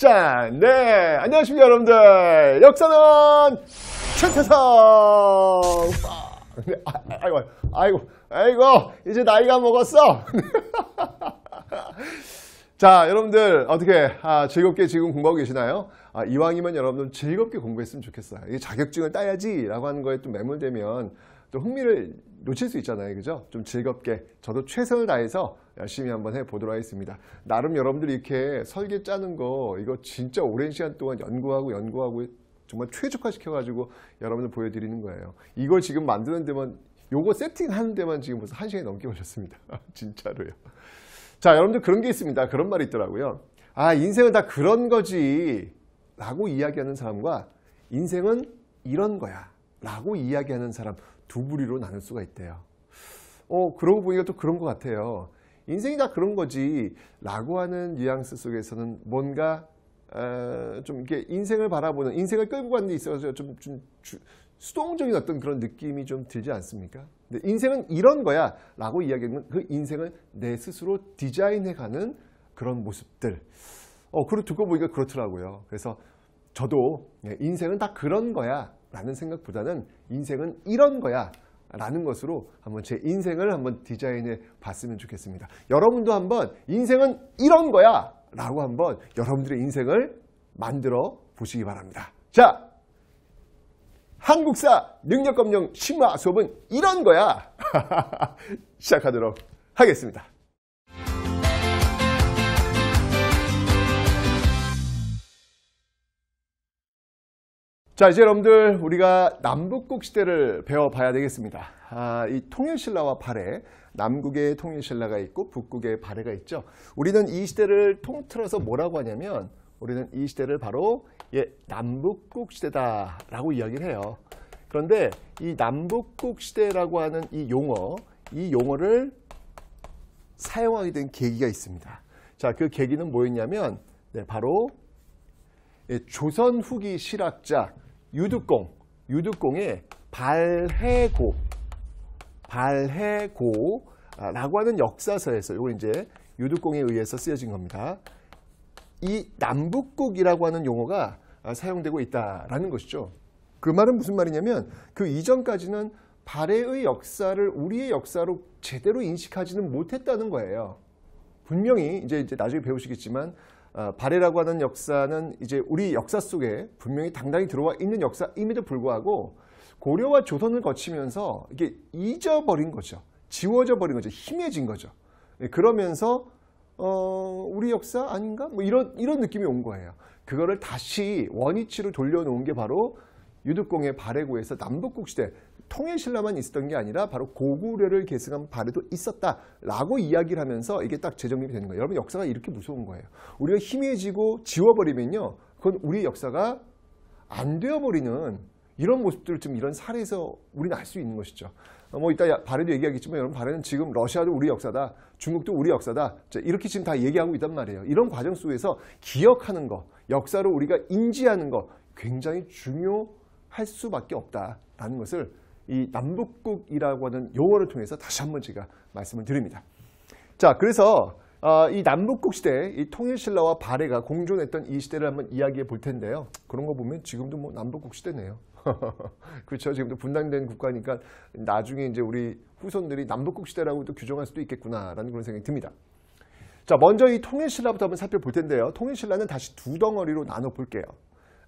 짠! 네! 안녕하십니까, 여러분들! 역사는 최태성! 네, 아, 아이고, 아이고, 아이고, 이제 나이가 먹었어! 자, 여러분들, 어떻게, 아, 즐겁게 지금 공부하고 계시나요? 아, 이왕이면 여러분들 즐겁게 공부했으면 좋겠어요. 이 자격증을 따야지! 라고 하는 거에 또 매몰되면 또 흥미를 놓칠 수 있잖아요. 그죠? 좀 즐겁게 저도 최선을 다해서 열심히 한번 해보도록 하겠습니다. 나름 여러분들이 이렇게 설계 짜는 거 이거 진짜 오랜 시간 동안 연구하고 연구하고 정말 최적화 시켜가지고 여러분들 보여드리는 거예요. 이걸 지금 만드는 데만 요거 세팅하는 데만 지금 벌써 한 시간이 넘게 걸렸습니다. 진짜로요. 자, 여러분들 그런 게 있습니다. 그런 말이 있더라고요. 아, 인생은 다 그런 거지. 라고 이야기하는 사람과 인생은 이런 거야. 라고 이야기하는 사람 두 부류로 나눌 수가 있대요. 어, 그러고 보니까 또 그런 것 같아요. 인생이 다 그런 거지. 라고 하는 뉘앙스 속에서는 뭔가, 어, 좀 이렇게 인생을 바라보는, 인생을 끌고 가는 데 있어서 좀, 좀 주, 수동적인 어떤 그런 느낌이 좀 들지 않습니까? 근데 인생은 이런 거야. 라고 이야기하는 그 인생을 내 스스로 디자인해가는 그런 모습들. 어, 그리고 두고 보니까 그렇더라고요. 그래서 저도 예, 인생은 다 그런 거야. 라는 생각보다는 인생은 이런 거야 라는 것으로 한번 제 인생을 한번 디자인해 봤으면 좋겠습니다. 여러분도 한번 인생은 이런 거야 라고 한번 여러분들의 인생을 만들어 보시기 바랍니다. 자, 한국사 능력검정 심화 수업은 이런 거야. 시작하도록 하겠습니다. 자, 이제 여러분들 우리가 남북국 시대를 배워봐야 되겠습니다. 아, 이 통일신라와 발해, 남국의 통일신라가 있고 북국의 발해가 있죠. 우리는 이 시대를 통틀어서 뭐라고 하냐면 우리는 이 시대를 바로 예, 남북국 시대다라고 이야기를 해요. 그런데 이 남북국 시대라고 하는 이 용어, 이 용어를 사용하게 된 계기가 있습니다. 자, 그 계기는 뭐였냐면 네, 바로 예, 조선 후기 실학자 유득공, 유득공의 발해고, 발해고라고 하는 역사서에서 이걸 이제 유득공에 의해서 쓰여진 겁니다. 이 남북국이라고 하는 용어가 사용되고 있다라는 것이죠. 그 말은 무슨 말이냐면 그 이전까지는 발해의 역사를 우리의 역사로 제대로 인식하지는 못했다는 거예요. 분명히 이제, 이제 나중에 배우시겠지만 어, 발해라고 하는 역사는 이제 우리 역사 속에 분명히 당당히 들어와 있는 역사임에도 불구하고 고려와 조선을 거치면서 이게 잊어버린 거죠. 지워져 버린 거죠. 희미해진 거죠. 네, 그러면서 어, 우리 역사 아닌가? 뭐 이런 이런 느낌이 온 거예요. 그거를 다시 원위치로 돌려놓은 게 바로 유득공의 발해고에서 남북국 시대 통일신라만 있었던 게 아니라 바로 고구려를 계승한 발해도 있었다라고 이야기를 하면서 이게 딱 재정립이 되는 거예요. 여러분 역사가 이렇게 무서운 거예요. 우리가 희미해지고 지워버리면요. 그건 우리 역사가 안 되어버리는 이런 모습들을 좀 이런 사례에서 우리는 알 수 있는 것이죠. 어, 뭐 이따 발해도 얘기하겠지만 여러분 발해는 지금 러시아도 우리 역사다. 중국도 우리 역사다. 이렇게 지금 다 얘기하고 있단 말이에요. 이런 과정 속에서 기억하는 거, 역사를 우리가 인지하는 거 굉장히 중요할 수밖에 없다라는 것을 이 남북국이라고 하는 용어를 통해서 다시 한번 제가 말씀을 드립니다. 자, 그래서 어, 이 남북국 시대, 이 통일신라와 발해가 공존했던 이 시대를 한번 이야기해 볼 텐데요. 그런 거 보면 지금도 뭐 남북국 시대네요. 그렇죠. 지금도 분단된 국가니까 나중에 이제 우리 후손들이 남북국 시대라고도 규정할 수도 있겠구나라는 그런 생각이 듭니다. 자, 먼저 이 통일신라부터 한번 살펴볼 텐데요. 통일신라는 다시 두 덩어리로 나눠 볼게요.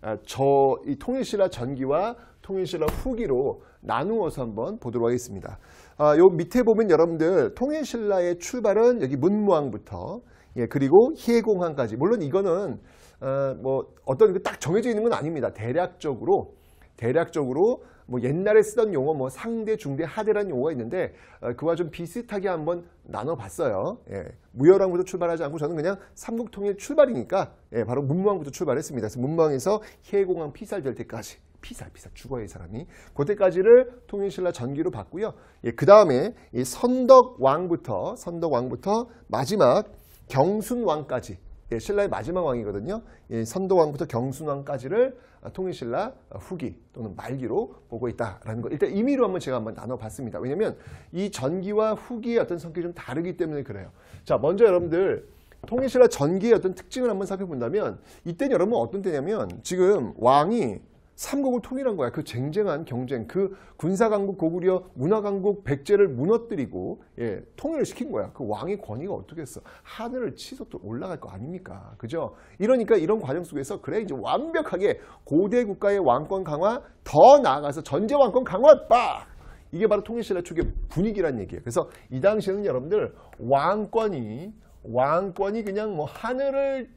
아, 저이 통일신라 전기와 통일신라 후기로 나누어서 한번 보도록 하겠습니다. 아, 요 밑에 보면 여러분들 통일신라의 출발은 여기 문무왕부터 예, 그리고 희해공항까지 물론 이거는 어, 뭐 어떤 딱 정해져 있는 건 아닙니다. 대략적으로 대략적으로 뭐 옛날에 쓰던 용어 뭐 상대, 중대, 하대라는 용어가 있는데 어, 그와 좀 비슷하게 한번 나눠봤어요. 예, 무열왕부터 출발하지 않고 저는 그냥 삼국통일 출발이니까 예, 바로 문무왕부터 출발했습니다. 그래서 문무왕에서 해공왕 피살될 때까지 피살, 피살 죽어야 이 사람이 그때까지를 통일신라 전기로 봤고요. 예, 그 다음에 이 선덕왕부터 선덕왕부터 마지막 경순왕까지 예, 신라의 마지막 왕이거든요. 예, 선덕왕부터 경순왕까지를 통일신라 후기 또는 말기로 보고 있다라는 거 일단 임의로 한번 제가 한번 나눠봤습니다. 왜냐하면 이 전기와 후기의 어떤 성격이 좀 다르기 때문에 그래요. 자 먼저 여러분들 통일신라 전기의 어떤 특징을 한번 살펴본다면 이때는 여러분 어떤 때냐면 지금 왕이 삼국을 통일한 거야. 그 쟁쟁한 경쟁, 그 군사강국 고구려, 문화강국 백제를 무너뜨리고 예, 통일을 시킨 거야. 그 왕의 권위가 어떻게 했어? 하늘을 치솟도 올라갈 거 아닙니까? 그죠? 이러니까 이런 과정 속에서 그래 이제 완벽하게 고대 국가의 왕권 강화 더 나아가서 전제 왕권 강화 빡! 이게 바로 통일신라 초기의 분위기란 얘기예요. 그래서 이 당시에는 여러분들 왕권이 왕권이 그냥 뭐 하늘을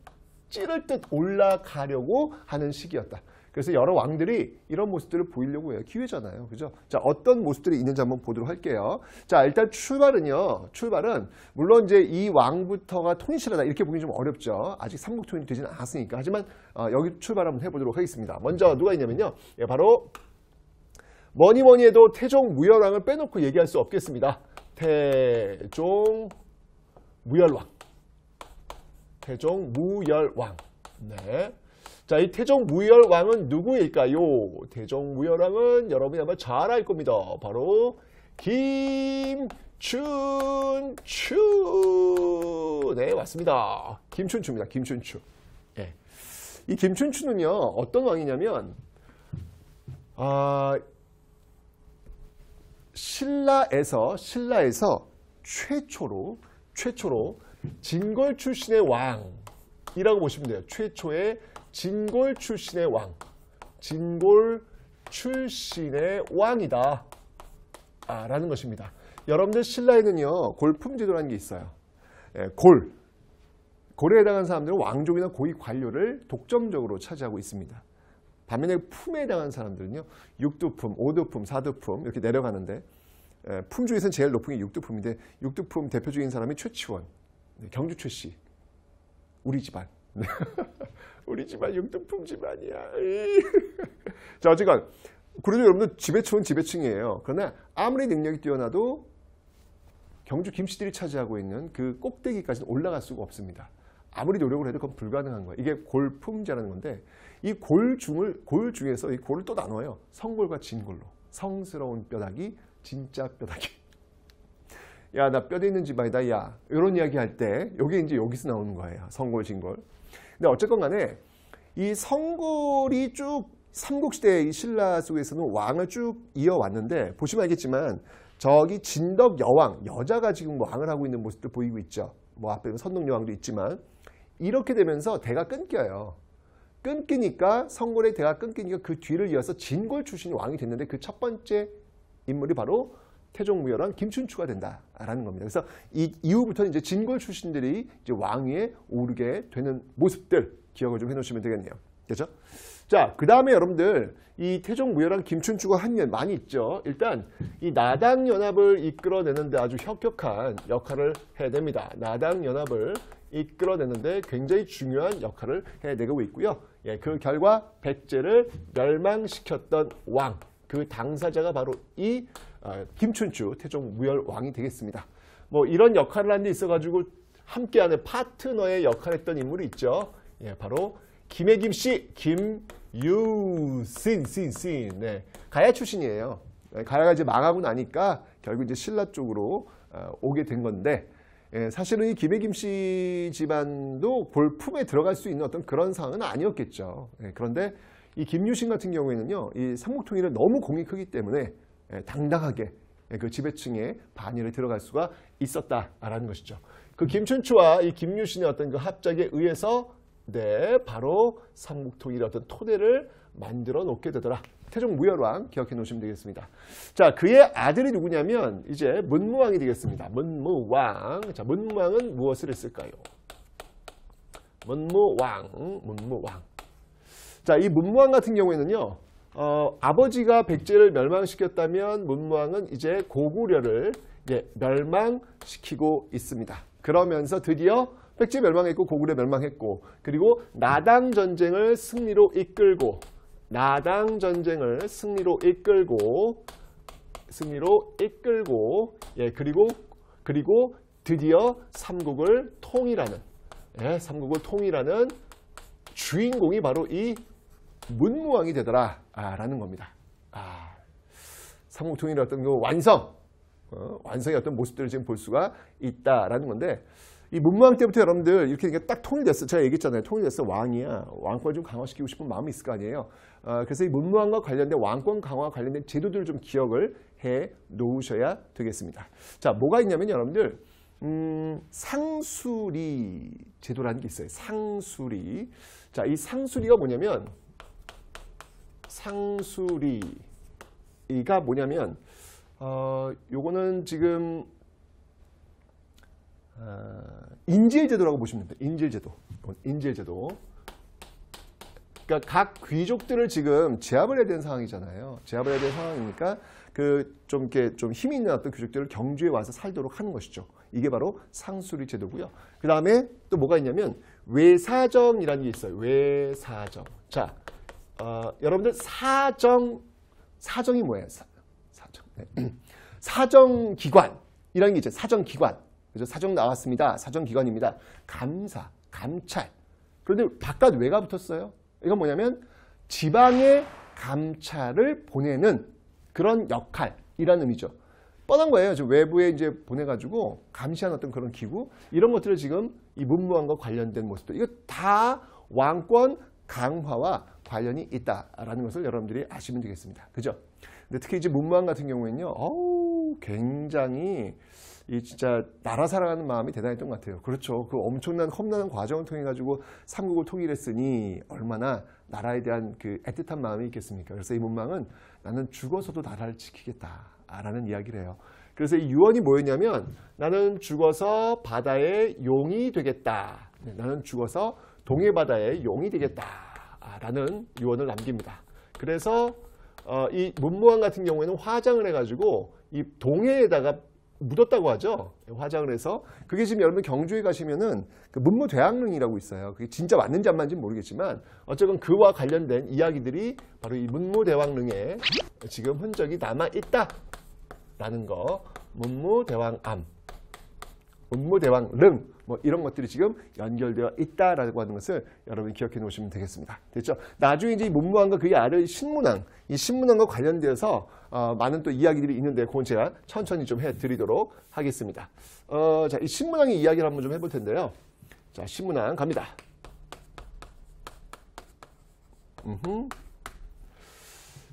찌를 듯 올라가려고 하는 시기였다. 그래서 여러 왕들이 이런 모습들을 보이려고 해요. 기회잖아요. 그죠? 자, 어떤 모습들이 있는지 한번 보도록 할게요. 자, 일단 출발은요. 출발은 물론 이제 이 왕부터가 통일시라다 이렇게 보기 좀 어렵죠. 아직 삼국통일이 되지는 않았으니까. 하지만 어, 여기 출발 한번 해보도록 하겠습니다. 먼저 누가 있냐면요. 예, 바로 뭐니 뭐니 해도 태종 무열왕을 빼놓고 얘기할 수 없겠습니다. 태종 무열왕. 태종 무열왕. 네. 자, 이 태종 무열 왕은 누구일까요? 태종 무열 왕은 여러분이 아마 잘 알 겁니다. 바로 김춘추. 네, 맞습니다. 김춘추입니다. 김춘추. 네. 이 김춘추는요, 어떤 왕이냐면, 아, 신라에서, 신라에서 최초로, 최초로 진골 출신의 왕이라고 보시면 돼요. 최초의 진골 출신의 왕. 진골 출신의 왕이다. 아, 라는 것입니다. 여러분들 신라에는요, 골품제도라는 게 있어요. 예, 골. 골에 해당하는 사람들은 왕족이나 고위 관료를 독점적으로 차지하고 있습니다. 반면에 품에 해당하는 사람들은요, 육두품, 오두품, 사두품 이렇게 내려가는데 예, 품 중에서는 제일 높은 게 육두품인데 육두품 대표적인 사람이 최치원, 네, 경주 최씨, 우리 집안. 우리 집안 육두품 집안이야. 자, 어쨌건 그래도 여러분들 지배층은 지배층이에요. 그러나 아무리 능력이 뛰어나도 경주 김씨들이 차지하고 있는 그 꼭대기까지는 올라갈 수가 없습니다. 아무리 노력을 해도 그건 불가능한 거예요. 이게 골품제라는 건데 이 골중을 골 중에서 이 골을 또 나눠요. 성골과 진골로. 성스러운 뼈다귀, 진짜 뼈다귀. 야, 나 뼈대 있는 집안이다. 야, 이런 이야기 할 때, 요게 이제 여기서 나오는 거예요. 성골, 진골. 근데 어쨌건 간에 이 성골이 쭉 삼국시대 이 신라 속에서는 왕을 쭉 이어왔는데 보시면 알겠지만 저기 진덕 여왕, 여자가 지금 왕을 하고 있는 모습도 보이고 있죠. 뭐 앞에 선동 여왕도 있지만 이렇게 되면서 대가 끊겨요. 끊기니까 성골의 대가 끊기니까 그 뒤를 이어서 진골 출신이 왕이 됐는데 그 첫 번째 인물이 바로 태종무열왕 김춘추가 된다라는 겁니다. 그래서 이 이후부터는 이제 진골 출신들이 이제 왕위에 오르게 되는 모습들 기억을 좀 해놓으시면 되겠네요. 그죠? 자, 그 다음에 여러분들 이 태종무열왕 김춘추가 한 일 많이 있죠. 일단 이 나당 연합을 이끌어내는데 아주 혁혁한 역할을 해야 됩니다. 나당 연합을 이끌어내는데 굉장히 중요한 역할을 해내고 있고요. 예, 그 결과 백제를 멸망시켰던 왕, 그 당사자가 바로 이 어, 김춘추 태종 무열 왕이 되겠습니다. 뭐 이런 역할을 한 데 있어가지고 함께하는 파트너의 역할을 했던 인물이 있죠. 예, 바로 김해김 씨, 김유신, 신, 신. 네, 가야 출신이에요. 네, 가야가 이제 망하고 나니까 결국 이제 신라 쪽으로 어, 오게 된 건데 예, 사실은 이 김해김 씨 집안도 볼품에 들어갈 수 있는 어떤 그런 상황은 아니었겠죠. 예, 그런데 이 김유신 같은 경우에는요, 이 삼국통일을 너무 공이 크기 때문에 예, 당당하게 예, 그 지배층의 반열에 들어갈 수가 있었다라는 것이죠. 그 김춘추와 이 김유신의 어떤 그 합작에 의해서 네 바로 삼국통일의 어떤 토대를 만들어 놓게 되더라. 태종 무열왕 기억해 놓으시면 되겠습니다. 자 그의 아들이 누구냐면 이제 문무왕이 되겠습니다. 문무왕. 자 문무왕은 무엇을 했을까요? 문무왕, 문무왕. 자 이 문무왕 같은 경우에는요. 어, 아버지가 백제를 멸망시켰다면 문무왕은 이제 고구려를 예, 멸망시키고 있습니다. 그러면서 드디어 백제 멸망했고 고구려 멸망했고 그리고 나당 전쟁을 승리로 이끌고 나당 전쟁을 승리로 이끌고 승리로 이끌고 예 그리고 그리고 드디어 삼국을 통일하는 예, 삼국을 통일하는 주인공이 바로 이 문무왕이 되더라 아, 라는 겁니다. 아, 삼국통일의 어떤 그 완성, 어, 완성의 어떤 모습들을 지금 볼 수가 있다라는 건데 이 문무왕 때부터 여러분들 이렇게 딱 통일됐어. 제가 얘기했잖아요. 통일됐어. 왕이야. 왕권 좀 강화시키고 싶은 마음이 있을 거 아니에요. 어, 그래서 이 문무왕과 관련된 왕권 강화 관련된 제도들을 좀 기억을 해 놓으셔야 되겠습니다. 자, 뭐가 있냐면 여러분들 음, 상수리 제도라는 게 있어요. 상수리. 자, 이 상수리가 뭐냐면 상수리가 뭐냐면 어, 요거는 지금 어, 인질제도라고 보시면 됩니다. 인질제도. 인질제도. 그러니까 각 귀족들을 지금 제압을 해야 되는 상황이잖아요. 제압을 해야 되는 상황이니까 그 좀 이렇게 좀 힘이 있는 어떤 귀족들을 경주에 와서 살도록 하는 것이죠. 이게 바로 상수리 제도고요. 그 다음에 또 뭐가 있냐면 외사정이라는 게 있어요. 외사정. 자, 어, 여러분들 사정 사정이 뭐예요? 사, 사정. 네. 사정기관이라는 게 있죠. 사정기관. 그죠? 사정 나왔습니다. 사정기관입니다. 감사, 감찰. 그런데 바깥 외가 붙었어요. 이건 뭐냐면 지방의 감찰을 보내는 그런 역할이라는 의미죠. 뻔한 거예요. 저 외부에 이제 보내가지고 감시하는 어떤 그런 기구 이런 것들을 지금 이 문무왕과 관련된 모습들 이거 다 왕권 강화와 관련이 있다라는 것을 여러분들이 아시면 되겠습니다. 그죠? 근데 특히 이제 문무왕 같은 경우에는요, 어우, 굉장히 이 진짜 나라 사랑하는 마음이 대단했던 것 같아요. 그렇죠. 그 엄청난 험난한 과정을 통해 가지고 삼국을 통일했으니 얼마나 나라에 대한 그 애틋한 마음이 있겠습니까? 그래서 이 문망은 나는 죽어서도 나라를 지키겠다라는 이야기를 해요. 그래서 이 유언이 뭐였냐면 나는 죽어서 바다의 용이 되겠다. 네, 나는 죽어서 동해 바다의 용이 되겠다 라는 유언을 남깁니다. 그래서 어, 이 문무왕 같은 경우에는 화장을 해가지고 이 동해에다가 묻었다고 하죠. 화장을 해서 그게 지금 여러분 경주에 가시면은 그 문무대왕릉이라고 있어요. 그게 진짜 맞는지 안 맞는지 모르겠지만 어쨌건 그와 관련된 이야기들이 바로 이 문무 대왕릉에 지금 흔적이 남아 있다라는 거. 문무 대왕암, 문무 대왕릉 뭐 이런 것들이 지금 연결되어 있다라고 하는 것을 여러분이 기억해 놓으시면 되겠습니다. 됐죠? 나중에 이제 이 문무왕과 그게 아래 신문왕, 이 신문왕과 관련되어서 어, 많은 또 이야기들이 있는데 그건 제가 천천히 좀 해드리도록 하겠습니다. 어, 자, 이 신문왕의 이야기를 한번 좀 해볼 텐데요. 자, 신문왕 갑니다. 음흠.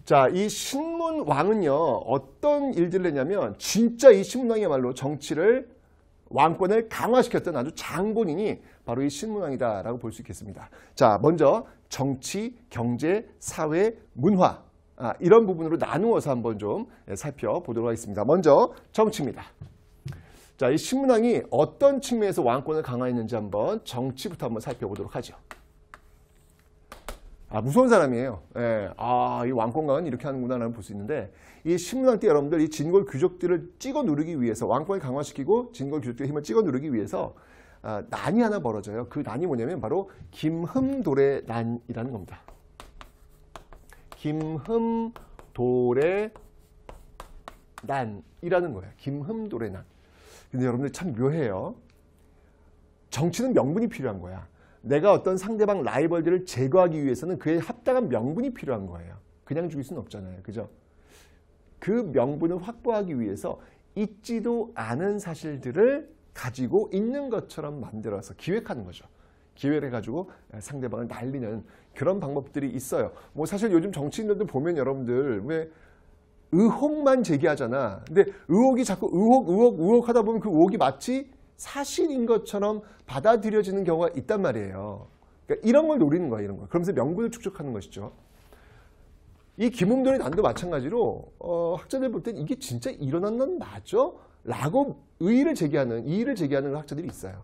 자, 이 신문왕은요, 어떤 일들을 했냐면, 진짜 이 신문왕이야말로 정치를 왕권을 강화시켰던 아주 장본인이 바로 이 신문왕이다라고 볼 수 있겠습니다. 자, 먼저 정치, 경제, 사회, 문화 아, 이런 부분으로 나누어서 한번 좀 살펴보도록 하겠습니다. 먼저 정치입니다. 자, 이 신문왕이 어떤 측면에서 왕권을 강화했는지 한번 정치부터 한번 살펴보도록 하죠. 아, 무서운 사람이에요. 예, 아, 이 왕권강은 이렇게 하는구나라는 볼 수 있는데, 이 신문왕 때 여러분들 이 진골 귀족들을 찍어 누르기 위해서, 왕권을 강화시키고 진골 귀족들의 힘을 찍어 누르기 위해서, 아, 난이 하나 벌어져요. 그 난이 뭐냐면 바로 김흠돌의 난이라는 겁니다. 김흠돌의 난이라는 거예요. 김흠돌의 난. 근데 여러분들 참 묘해요. 정치는 명분이 필요한 거야. 내가 어떤 상대방 라이벌들을 제거하기 위해서는 그에 합당한 명분이 필요한 거예요. 그냥 죽일 수는 없잖아요. 그죠? 그 명분을 확보하기 위해서 있지도 않은 사실들을 가지고 있는 것처럼 만들어서 기획하는 거죠. 기회를 해가지고 상대방을 날리는 그런 방법들이 있어요. 뭐 사실 요즘 정치인들도 보면 여러분들 왜 의혹만 제기하잖아. 근데 의혹이 자꾸 의혹, 의혹, 의혹 하다 보면 그 의혹이 마치 사실인 것처럼 받아들여지는 경우가 있단 말이에요. 그러니까 이런 걸 노리는 거야, 이런 거. 그러면서 명분을 축적하는 것이죠. 이 김웅돈의 난도 마찬가지로 어, 학자들 볼 땐 이게 진짜 일어난 난 맞아? 라고 의의를 제기하는, 이의를 제기하는 학자들이 있어요.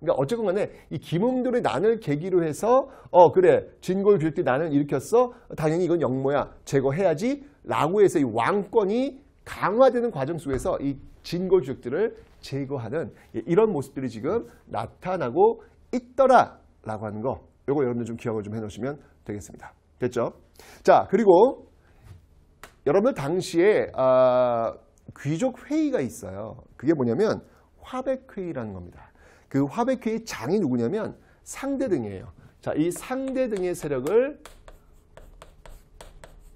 그러니까 어쨌건 간에 이 김웅돈의 난을 계기로 해서 어 그래 진골 빌때 난을 일으켰어 당연히 이건 역모야 제거해야지 라고 해서 이 왕권이 강화되는 과정 속에서 이 진골 주족들을 제거하는 이런 모습들이 지금 나타나고 있더라라고 하는 거. 이거 여러분들 좀 기억을 좀 해놓으시면 되겠습니다. 됐죠? 자 그리고 여러분들 당시에 아, 귀족 회의가 있어요. 그게 뭐냐면 화백회의라는 겁니다. 그 화백회의 장이 누구냐면 상대 등이에요. 자, 이 상대 등의 세력을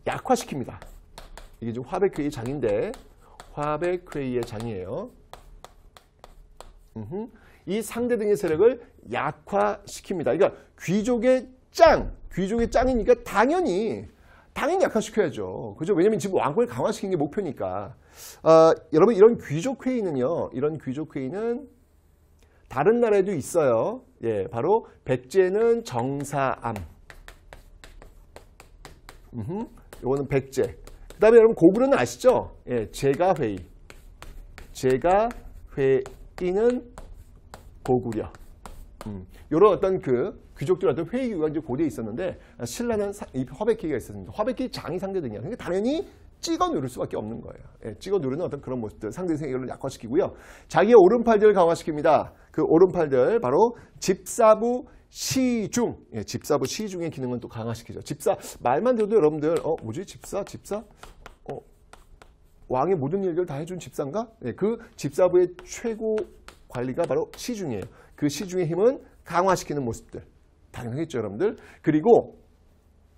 약화시킵니다. 이게 지금 화백회의 장인데 화백회의의 장이에요. 이 상대 등의 세력을 약화시킵니다. 그러니까 귀족의 짱, 귀족의 짱이니까 당연히 당연히 약화시켜야죠. 그죠? 왜냐면 지금 왕권을 강화시키는 게 목표니까. 어, 여러분 이런 귀족 회의는요. 이런 귀족 회의는 다른 나라에도 있어요. 예, 바로 백제는 정사암. 음, 요거는 백제. 그 다음에 여러분 고구려는 아시죠? 예, 제가 회의. 제가 회의는 고구려. 음, 요런 어떤 그 귀족들 어떤 회의 기구가 이제 고대에 있었는데 신라는 화백기가 있었습니다. 화백기 장이 상대등이야. 그러니까 당연히 찍어 누를 수밖에 없는 거예요. 예, 찍어 누르는 어떤 그런 모습들 상대 세계를 약화시키고요. 자기의 오른팔들을 강화시킵니다. 그 오른팔들 바로 집사부 시중, 예, 집사부 시중의 기능은 또 강화시키죠. 집사 말만 들어도 여러분들 어 뭐지 집사 집사 어 왕의 모든 일들을 다 해준 집사인가? 네, 그 집사부의 최고 관리가 바로 시중이에요. 그 시중의 힘은 강화시키는 모습들. 당연하겠죠, 여러분들. 그리고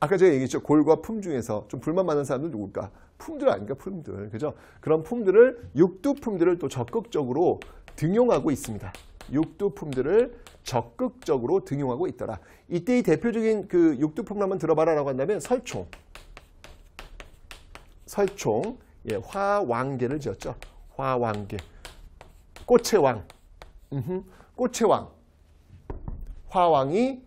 아까 제가 얘기했죠. 골과 품 중에서 좀 불만 많은 사람들 누굴까? 품들 아닌가, 품들. 그죠? 그런 품들을, 육두품들을 또 적극적으로 등용하고 있습니다. 육두품들을 적극적으로 등용하고 있더라. 이때 이 대표적인 그 육두품을 한번 들어봐라라고 한다면 설총. 설총, 예, 화왕계를 지었죠. 화왕계. 꽃의 왕. 음흠, 꽃의 왕. 화왕이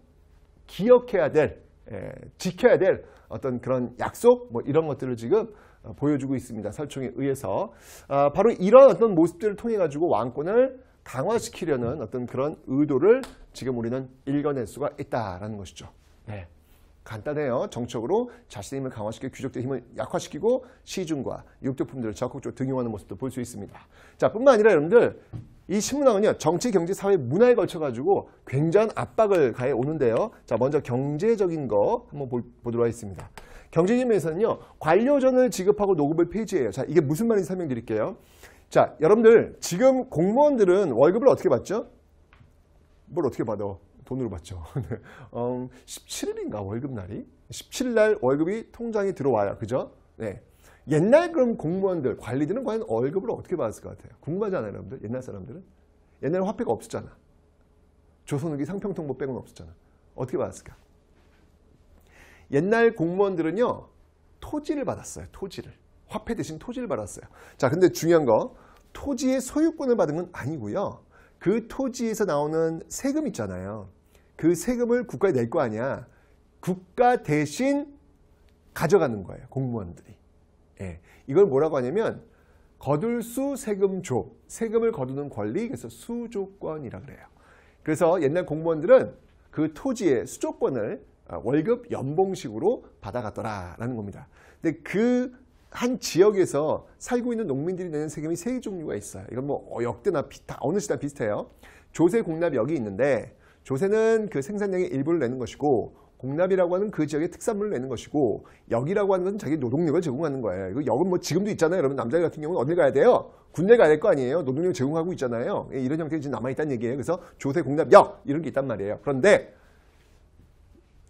기억해야 될, 예, 지켜야 될 어떤 그런 약속, 뭐 이런 것들을 지금 어, 보여주고 있습니다. 설총에 의해서. 아, 바로 이런 어떤 모습들을 통해 가지고 왕권을 강화시키려는 어떤 그런 의도를 지금 우리는 읽어낼 수가 있다라는 것이죠. 네. 간단해요. 정적으로 자신의 힘을 강화시키고 귀족들의 힘을 약화시키고 시중과 육두품들을 적극적으로 등용하는 모습도 볼 수 있습니다. 자, 뿐만 아니라 여러분들 이 신문왕은요 정치, 경제, 사회, 문화에 걸쳐가지고 굉장한 압박을 가해 오는데요. 자, 먼저 경제적인 거 한번 볼- 보도록 하겠습니다. 경제적인 면에서는요 관료전을 지급하고 노급을 폐지해요. 자, 이게 무슨 말인지 설명드릴게요. 자, 여러분들 지금 공무원들은 월급을 어떻게 받죠? 뭘 어떻게 받아? 돈으로 받죠. 네. 음, 17일인가 월급날이? 17일 날 월급이 통장에 들어와요. 그죠? 네. 옛날 그럼 공무원들, 관리들은 과연 월급을 어떻게 받았을 것 같아요? 궁금하잖아요, 여러분들. 옛날 사람들은. 옛날에 화폐가 없었잖아. 조선후기 상평통보 빼고는 없었잖아. 어떻게 받았을까? 옛날 공무원들은요, 토지를 받았어요. 토지를. 화폐 대신 토지를 받았어요. 자, 근데 중요한 거, 토지의 소유권을 받은 건 아니고요. 그 토지에서 나오는 세금 있잖아요. 그 세금을 세금을 낼거 아니야. 국가 대신 가져가는 거예요. 공무원들이. 예. 이걸 뭐라고 하냐면 거둘수 세금조, 세금을 거두는 권리, 그래서 수조권이라 그래요. 그래서 옛날 공무원들은 그 토지의 수조권을 아, 월급 연봉식으로 받아갔더라라는 겁니다. 근데 그 한 지역에서 살고 있는 농민들이 내는 세금이 세 종류가 있어요. 이건 뭐 어, 역대나 비슷, 어느 시대나 비슷해요. 조세, 공납, 역이 있는데 조세는 그 생산량의 일부를 내는 것이고 공납이라고 하는 그 지역의 특산물을 내는 것이고 역이라고 하는 건 자기 노동력을 제공하는 거예요. 이거 역은 뭐 지금도 있잖아요. 여러분 남자 같은 경우는 어디 가야 돼요? 군대 가야 될 거 아니에요. 노동력 제공하고 있잖아요. 예, 이런 형태가 지금 남아있다는 얘기예요. 그래서 조세, 공납, 역 이런 게 있단 말이에요. 그런데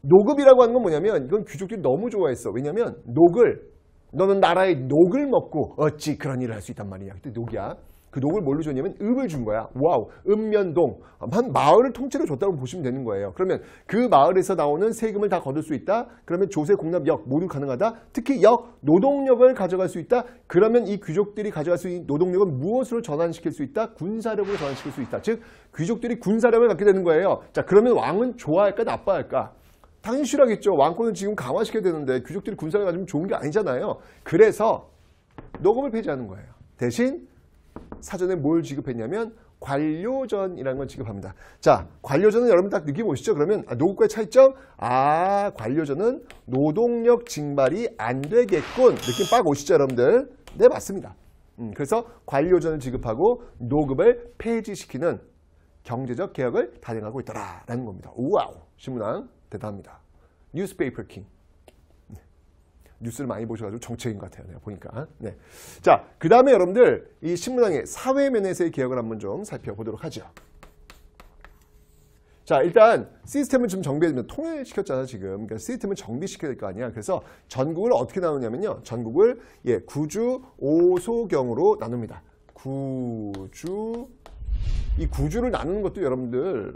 녹읍이라고 하는 건 뭐냐면 이건 귀족들이 너무 좋아했어. 왜냐면 녹을 너는 나라의 녹을 먹고 어찌 그런 일을 할 수 있단 말이냐. 그때 녹이야. 그 녹을 뭘로 줬냐면 읍을 준 거야. wow. 읍면동. 한 마을을 통째로 줬다고 보시면 되는 거예요. 그러면 그 마을에서 나오는 세금을 다 거둘 수 있다. 그러면 조세, 공납, 역 모두 가능하다. 특히 역, 노동력을 가져갈 수 있다. 그러면 이 귀족들이 가져갈 수 있는 노동력은 무엇으로 전환시킬 수 있다? 군사력으로 전환시킬 수 있다. 즉 귀족들이 군사력을 갖게 되는 거예요. 자, 그러면 왕은 좋아할까 나빠할까? 당연히 싫어하겠죠. 왕권을 지금 강화시켜야 되는데 귀족들이 군사를 가지면 좋은 게 아니잖아요. 그래서 녹음을 폐지하는 거예요. 대신 사전에 뭘 지급했냐면 관료전이라는 걸 지급합니다. 자, 관료전은 여러분 딱 느껴보시죠. 그러면 아, 노국과의 차이점? 아, 관료전은 노동력 징발이 안 되겠군. 느낌 빡 오시죠, 여러분들? 네, 맞습니다. 음, 그래서 관료전을 지급하고 녹읍을 폐지시키는 경제적 개혁을 단행하고 있더라라는 겁니다. 우와우, 신문왕 대단합니다. newspaper king. 네. 뉴스를 많이 보셔가지고 정책인 것 같아요. 내가 보니까. 네. 자, 그 다음에 여러분들 이 신문왕의 사회 면에서의 개혁을 한번 좀 살펴보도록 하죠. 자, 일단 시스템을 좀 정비해주면 통일시켰잖아 지금. 그러니까 시스템을 정비시켜야 될 거 아니야. 그래서 전국을 어떻게 나누냐면요. 전국을 예, 구주 오소경으로 나눕니다. 구주 이 구주를 나누는 것도 여러분들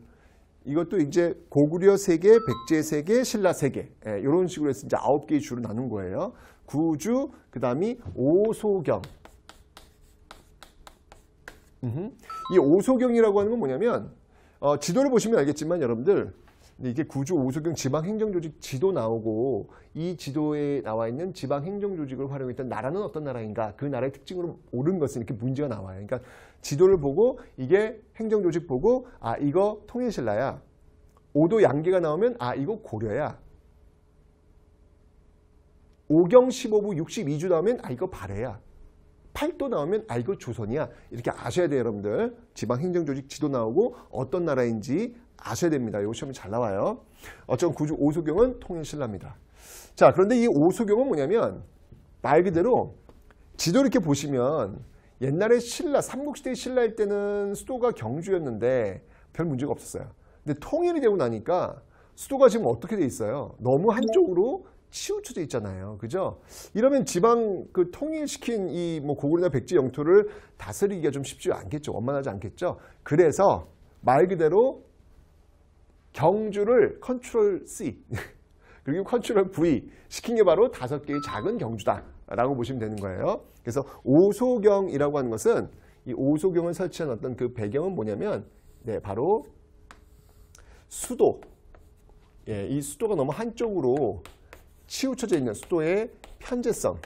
어, 이것도 이제 고구려 세 개, 백제 세 개, 신라 세 개. 예, 이런 식으로 해서 이제 아홉 개의 주로 나눈 거예요. 구주, 그 다음이 오소경. 음흠. 이 오소경이라고 하는 건 뭐냐면 어, 지도를 보시면 알겠지만 여러분들 이게 구주 오소경 지방행정조직 지도 나오고 이 지도에 나와 있는 지방행정조직을 활용했던 나라는 어떤 나라인가 그 나라의 특징으로 옳은 것은 이렇게 문제가 나와요. 그러니까 지도를 보고 이게 행정조직 보고 아 이거 통일신라야. 오도 양계가 나오면 아 이거 고려야. 오경 15부 62주 나오면 아 이거 발해야. 8도 나오면 아 이거 조선이야. 이렇게 아셔야 돼요 여러분들. 지방행정조직 지도 나오고 어떤 나라인지 아셔야 됩니다. 이 시험이 잘 나와요. 어쨌든 구주 오소경은 통일신라입니다. 자 그런데 이 오소경은 뭐냐면 말 그대로 지도 이렇게 보시면 옛날에 신라, 삼국시대 신라일 때는 수도가 경주였는데 별 문제가 없었어요. 근데 통일이 되고 나니까 수도가 지금 어떻게 돼 있어요? 너무 한쪽으로 치우쳐져 있잖아요. 그죠? 이러면 지방 그 통일시킨 이 뭐 고구려나 백제 영토를 다스리기가 좀 쉽지 않겠죠. 원만하지 않겠죠. 그래서 말 그대로 경주를 control C 그리고 control V 시킨 게 바로 다섯 개의 작은 경주다 라고 보시면 되는 거예요. 그래서 오소경이라고 하는 것은 이 오소경을 설치한 어떤 그 배경은 뭐냐면 네 바로 수도. 예, 이 수도가 너무 한쪽으로 치우쳐져 있는 수도의 편제성을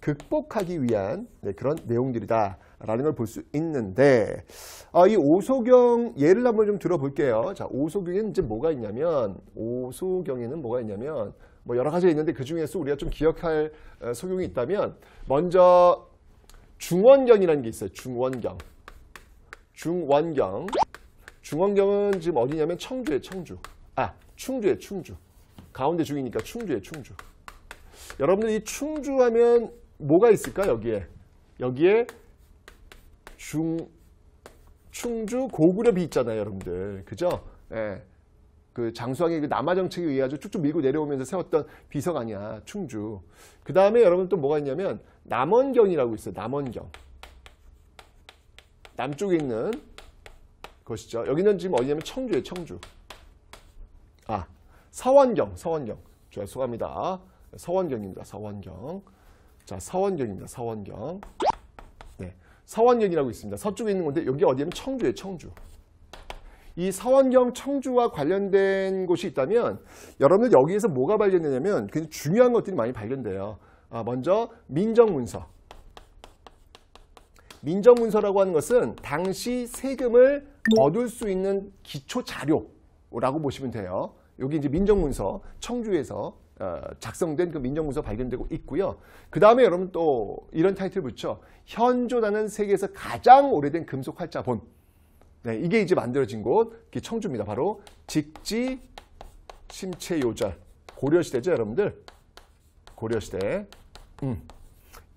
극복하기 위한 네, 그런 내용들이다 라는 걸 볼 수 있는데 아, 이 오소경 예를 한번 좀 들어볼게요. 자, 오소경에는 이제 뭐가 있냐면 오소경에는 뭐가 있냐면 뭐 여러 가지가 있는데 그 중에서 우리가 좀 기억할 어, 소경이 있다면 먼저 중원경이라는 게 있어요. 중원경. 중원경. 중원경은 지금 어디냐면 청주에 청주. 아, 충주에 충주. 가운데 중이니까 충주에 충주. 여러분들 이 충주하면 뭐가 있을까 여기에? 여기에 중 충주 고구려비 있잖아요, 여러분들. 그죠? 예. 그 장수왕의 그 남하 정책에 의해 서 쭉쭉 밀고 내려오면서 세웠던 비석 아니야, 충주. 그 다음에 여러분 또 뭐가 있냐면 남원경이라고 있어요, 남원경. 남쪽에 있는 것이죠. 여기는 지금 어디냐면 청주에 청주. 아, 서원경, 서원경. 죄송합니다. 서원경입니다. 서원경. 자, 서원경입니다. 서원경. 네. 서원경이라고 있습니다. 서쪽에 있는 건데 여기 어디냐면 청주에 청주. 이 서원경 청주와 관련된 곳이 있다면 여러분들 여기에서 뭐가 발견되냐면 굉장히 중요한 것들이 많이 발견돼요. 아, 먼저 민정문서. 민정문서라고 하는 것은 당시 세금을 얻을 수 있는 기초 자료라고 보시면 돼요. 여기 이제 민정문서 청주에서 어, 작성된 그 민정문서 발견되고 있고요. 그 다음에 여러분 또 이런 타이틀 붙여 현조라는 세계에서 가장 오래된 금속 활자본. 네, 이게 이제 만들어진 곳 청주입니다. 바로 직지 심체요절 고려시대죠, 여러분들. 고려시대. 음.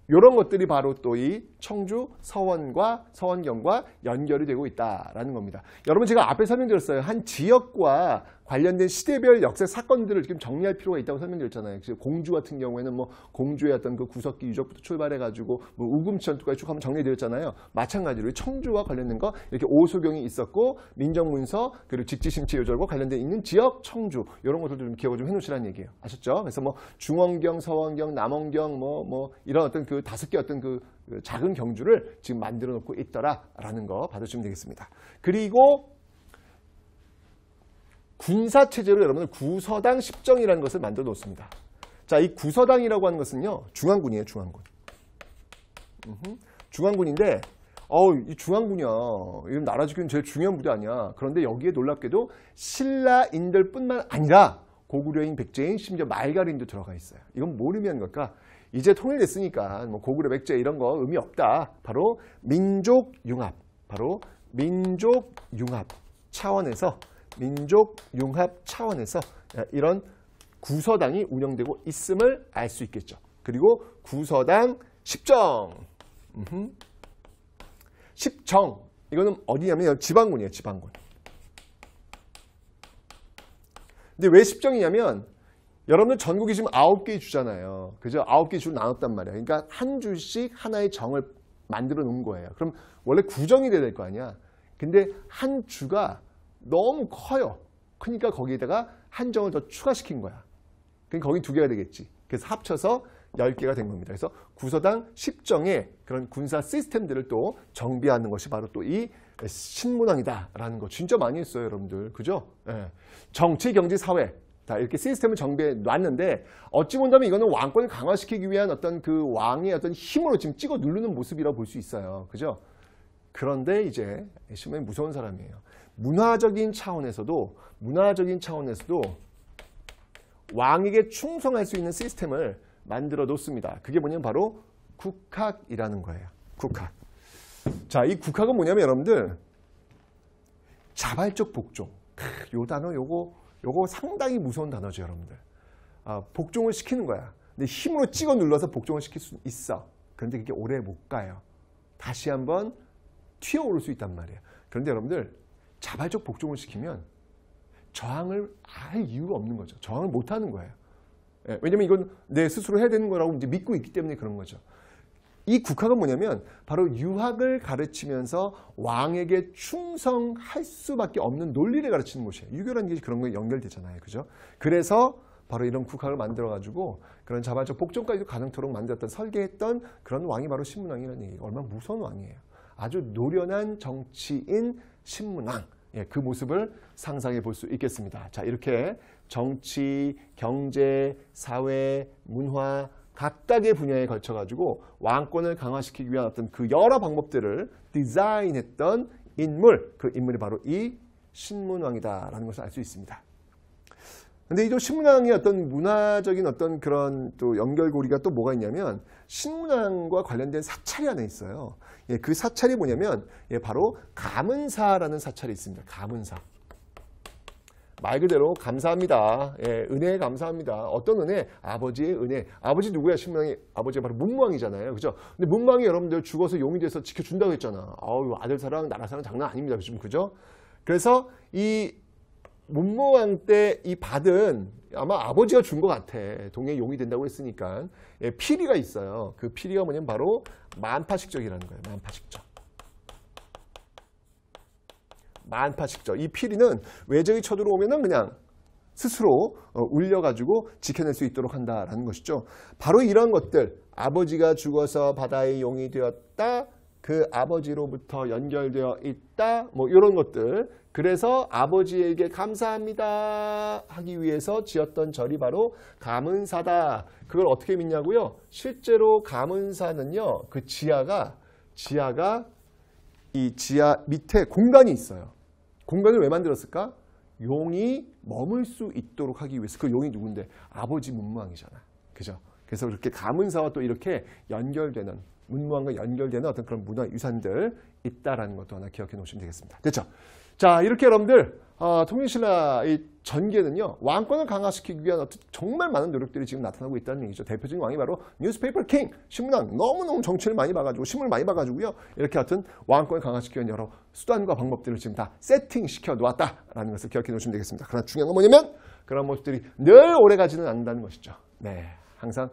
이런 것들이 바로 또 이 청주 서원과 서원경과 연결이 되고 있다라는 겁니다. 여러분 제가 앞에 설명드렸어요. 한 지역과 관련된 시대별 역사 사건들을 지금 정리할 필요가 있다고 설명드렸잖아요. 공주 같은 경우에는 뭐 공주의 어떤 그 구석기 유적부터 출발해가지고 뭐 우금치 전투까지 쭉 한번 정리해드렸잖아요. 마찬가지로 청주와 관련된 거 이렇게 오소경이 있었고 민정문서 그리고 직지심체 요절과 관련된 있는 지역 청주 이런 것들도 좀 기억을 좀 해놓으시라는 얘기예요. 아셨죠? 그래서 뭐 중원경, 서원경, 남원경 뭐 뭐 이런 어떤 그 다섯 개 어떤 그 작은 경주를 지금 만들어 놓고 있더라라는 거 받으시면 되겠습니다. 그리고 군사체제로 여러분들 구서당 십정이라는 것을 만들어 놓습니다. 자, 이 구서당이라고 하는 것은요, 중앙군이에요, 중앙군. 중앙군인데, 어우, 이 중앙군이야. 이건 나라 지키는 제일 중요한 부대 아니야. 그런데 여기에 놀랍게도 신라인들 뿐만 아니라 고구려인, 백제인, 심지어 말가린도 들어가 있어요. 이건 뭘 의미하는 걸까? 이제 통일됐으니까 뭐 고구려, 백제 이런 거 의미 없다. 바로 민족 융합. 바로 민족 융합 차원에서 민족 융합 차원에서 이런 구서당이 운영되고 있음을 알 수 있겠죠. 그리고 구서당 십정. 십정. 이거는 어디냐면 지방군이에요. 지방군. 근데 왜 십정이냐면 여러분들 전국이 지금 아홉 개 주잖아요. 그죠? 아홉 개 주로 나눴단 말이에요. 그러니까 한 주씩 하나의 정을 만들어 놓은 거예요. 그럼 원래 구정이 돼야 될 거 아니야. 근데 한 주가 너무 커요. 그러니까 거기에다가 한 정을 더 추가시킨 거야. 그러니까 거기 두 개가 되겠지. 그래서 합쳐서 10개가 된 겁니다. 그래서 구서당 10정의 그런 군사 시스템들을 또 정비하는 것이 바로 또 이 신문왕이다라는 거 진짜 많이 했어요, 여러분들. 그죠? 예. 정치, 경제, 사회. 다 이렇게 시스템을 정비해 놨는데 어찌 본다면 이거는 왕권을 강화시키기 위한 어떤 그 왕의 어떤 힘으로 지금 찍어 누르는 모습이라고 볼 수 있어요. 그죠? 그런데 이제 시몬이 무서운 사람이에요. 문화적인 차원에서도 문화적인 차원에서도 왕에게 충성할 수 있는 시스템을 만들어 놓습니다. 그게 뭐냐면 바로 국학이라는 거예요. 국학. 자, 이 국학은 뭐냐면 여러분들 자발적 복종. 크, 요 단어 요거 요거 상당히 무서운 단어죠, 여러분들. 아, 복종을 시키는 거야. 근데 힘으로 찍어 눌러서 복종을 시킬 수 있어. 그런데 그게 오래 못 가요. 다시 한번 튀어오를 수 있단 말이에요. 그런데 여러분들 자발적 복종을 시키면 저항을 할 이유가 없는 거죠. 저항을 못 하는 거예요. 예, 왜냐면 이건 내 스스로 해야 되는 거라고 이제 믿고 있기 때문에 그런 거죠. 이 국학은 뭐냐면 바로 유학을 가르치면서 왕에게 충성할 수밖에 없는 논리를 가르치는 곳이에요. 유교라는 게 그런 거에 연결되잖아요. 그죠? 그래서 바로 이런 국학을 만들어 가지고 그런 자발적 복종까지도 가능토록 만들었던 설계했던 그런 왕이 바로 신문왕이라는 얘기가 얼마나 무서운 왕이에요. 아주 노련한 정치인 신문왕. 예, 그 모습을 상상해 볼 수 있겠습니다. 자, 이렇게 정치, 경제, 사회, 문화 각각의 분야에 걸쳐 가지고 왕권을 강화시키기 위한 어떤 그 여러 방법들을 디자인했던 인물, 그 인물이 바로 이 신문왕이다라는 것을 알 수 있습니다. 근데 이 신문왕의 어떤 문화적인 어떤 그런 또 연결고리가 또 뭐가 있냐면 신문왕과 관련된 사찰이 하나 있어요. 예, 그 사찰이 뭐냐면 예, 바로 가문사라는 사찰이 있습니다. 가문사. 말 그대로 감사합니다. 예, 은혜에 감사합니다. 어떤 은혜? 아버지의 은혜. 아버지 누구야? 신문왕이 아버지가 바로 문무왕이잖아요. 그죠? 근데 문무왕이 여러분들 죽어서 용이 돼서 지켜준다고 했잖아. 아우 아들 사랑, 나라 사랑 장난 아닙니다. 지금 그죠? 그래서 이 문무왕 때 이 받은 아마 아버지가 준 것 같아. 동해 용이 된다고 했으니까 예, 피리가 있어요. 그 피리가 뭐냐면 바로 만파식적이라는 거예요. 만파식적. 만파식적. 이 피리는 외적이 쳐들어오면은 그냥 스스로 어, 울려가지고 지켜낼 수 있도록 한다라는 것이죠. 바로 이런 것들. 아버지가 죽어서 바다의 용이 되었다. 그 아버지로부터 연결되어 있다. 뭐 이런 것들. 그래서 아버지에게 감사합니다 하기 위해서 지었던 절이 바로 가문사다. 그걸 어떻게 믿냐고요? 실제로 가문사는요. 그 지하가 지하가 이 지하 밑에 공간이 있어요. 공간을 왜 만들었을까? 용이 머물 수 있도록 하기 위해서. 그 용이 누군데? 아버지 문무왕이잖아. 그죠? 그래서 그렇게 감은사와 또 이렇게 연결되는 문무왕과 연결되는 어떤 그런 문화 유산들 있다라는 것도 하나 기억해 놓으시면 되겠습니다. 됐죠? 자, 이렇게 여러분들 어, 통일신라 의 전개는요 왕권을 강화시키기 위한 정말 많은 노력들이 지금 나타나고 있다는 얘기죠. 대표적인 왕이 바로 newspaper king 신문왕 너무너무 정치를 많이 봐가지고 신문을 많이 봐가지고요 이렇게 하여튼 왕권을 강화시키기 위한 여러 수단과 방법들을 지금 다 세팅시켜 놓았다라는 것을 기억해 놓으시면 되겠습니다. 그러나 중요한 건 뭐냐면 그런 모습들이 늘 오래가지는 않는다는 것이죠. 네, 항상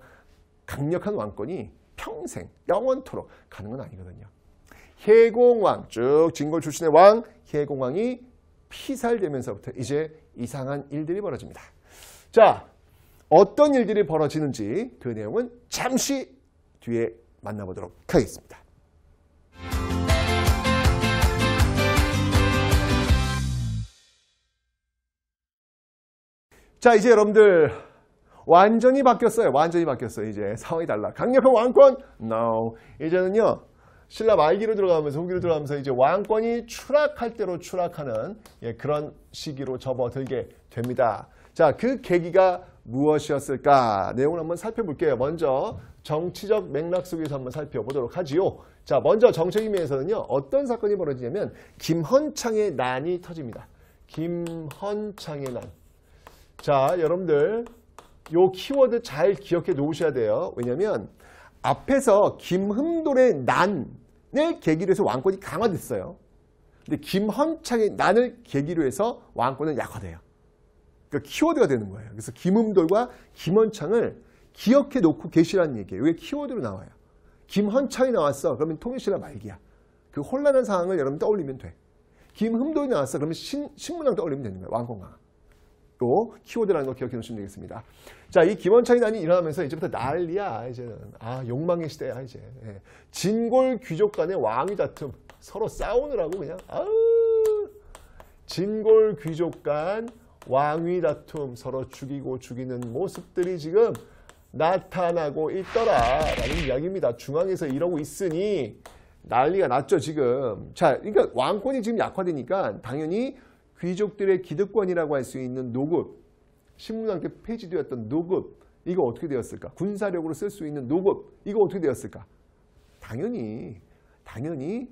강력한 왕권이 평생 영원토록 가는 건 아니거든요. 혜공왕 쭉 진골 출신의 왕 혜공왕이 피살되면서부터 이제 이상한 일들이 벌어집니다. 자, 어떤 일들이 벌어지는지 그 내용은 잠시 뒤에 만나보도록 하겠습니다. 자, 이제 여러분들 완전히 바뀌었어요. 완전히 바뀌었어요. 이제 상황이 달라. 강력한 왕권? No. 이제는요. 신라 말기로 들어가면서 후기로 들어가면서 이제 왕권이 추락할 대로 추락하는 예, 그런 시기로 접어들게 됩니다. 자, 그 계기가 무엇이었을까? 내용을 한번 살펴볼게요. 먼저 정치적 맥락 속에서 한번 살펴보도록 하지요. 자, 먼저 정책인 면에서는요. 어떤 사건이 벌어지냐면 김헌창의 난이 터집니다. 김헌창의 난. 자, 여러분들 요 키워드 잘 기억해 놓으셔야 돼요. 왜냐면 앞에서 김흥돌의 난 을 계기로 해서 왕권이 강화됐어요. 근데 김헌창의 난을 계기로 해서 왕권은 약화돼요. 그러니까 키워드가 되는 거예요. 그래서 김흥돌과 김헌창을 기억해 놓고 계시라는 얘기예요. 이게 키워드로 나와요. 김헌철이 나왔어. 그러면 통일신라 말기야. 그 혼란한 상황을 여러분 떠올리면 돼. 김흠돈이 나왔어. 그러면 신, 신문왕 떠올리면 되는 거야. 왕공왕. 또 키워드라는 거 기억해 놓으시면 되겠습니다. 자, 이 김원창이 난이 일어나면서 이제부터 난리야. 이제는 아 욕망의 시대야 이제. 예. 진골 귀족 간의 왕위 다툼 서로 싸우느라고 그냥 아우 진골 귀족 간 왕위 다툼 서로 죽이고 죽이는 모습들이 지금 나타나고 있더라라는 이야기입니다. 중앙에서 이러고 있으니 난리가 났죠 지금. 자, 그러니까 왕권이 지금 약화되니까 당연히 귀족들의 기득권이라고 할 수 있는 노급, 신문왕 때 폐지되었던 노급, 이거 어떻게 되었을까? 군사력으로 쓸 수 있는 노급, 이거 어떻게 되었을까? 당연히, 당연히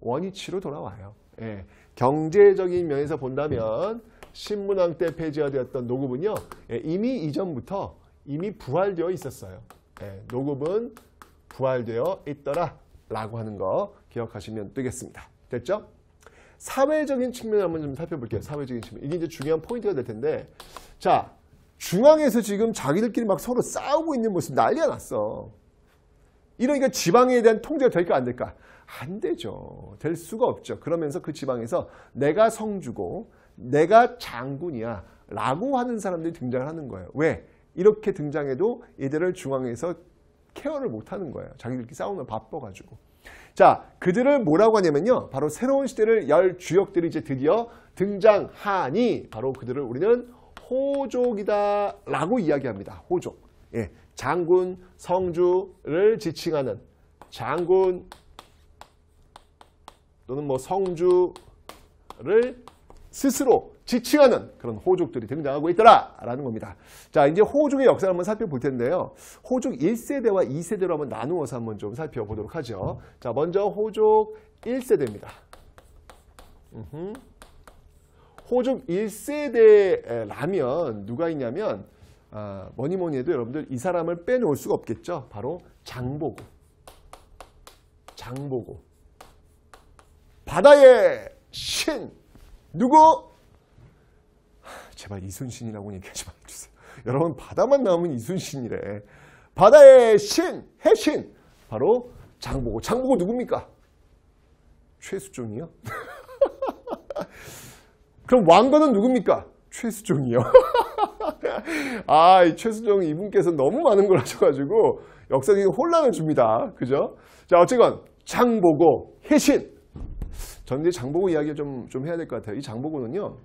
원위치로 돌아와요. 예. 경제적인 면에서 본다면 신문왕 때 폐지가 되었던 노급은요, 예, 이미 이전부터 이미 부활되어 있었어요. 예, 노급은 부활되어 있더라 라고 하는 거 기억하시면 되겠습니다. 됐죠? 사회적인 측면을 한번 좀 살펴볼게요. 사회적인 측면. 이게 이제 중요한 포인트가 될 텐데. 자, 중앙에서 지금 자기들끼리 막 서로 싸우고 있는 모습 난리가 났어. 이러니까 지방에 대한 통제가 될까 안 될까? 안 되죠. 될 수가 없죠. 그러면서 그 지방에서 내가 성주고 내가 장군이야 라고 하는 사람들이 등장을 하는 거예요. 왜? 이렇게 등장해도 이들을 중앙에서 케어를 못 하는 거예요. 자기들끼리 싸우면 바빠가지고. 자, 그들을 뭐라고 하냐면요. 바로 새로운 시대를 열 주역들이 이제 드디어 등장하니 바로 그들을 우리는 호족이다 라고 이야기합니다. 호족. 예, 장군, 성주를 지칭하는 장군 또는 뭐 성주를 스스로 지칭하는 그런 호족들이 등장하고 있더라라는 겁니다. 자, 이제 호족의 역사를 한번 살펴볼 텐데요. 호족 1세대와 2세대로 한번 나누어서 한번 좀 살펴보도록 하죠. 자, 먼저 호족 1세대입니다. 음흠. 호족 1세대라면 누가 있냐면 아, 뭐니 뭐니 해도 여러분들 이 사람을 빼놓을 수가 없겠죠. 바로 장보고. 장보고. 바다의 신. 누구? 제발 이순신이라고 얘기하지 말아주세요. 여러분 바다만 나오면 이순신이래. 바다의 신, 해신. 바로 장보고. 장보고 누굽니까? 최수종이요? 그럼 왕건은 누굽니까? 최수종이요. 아, 이 최수종 이분께서 너무 많은 걸 하셔가지고 역사적인 혼란을 줍니다. 그죠? 자, 어쨌건 장보고, 해신. 저는 이제 장보고 이야기를 좀, 좀 해야 될 것 같아요. 이 장보고는요,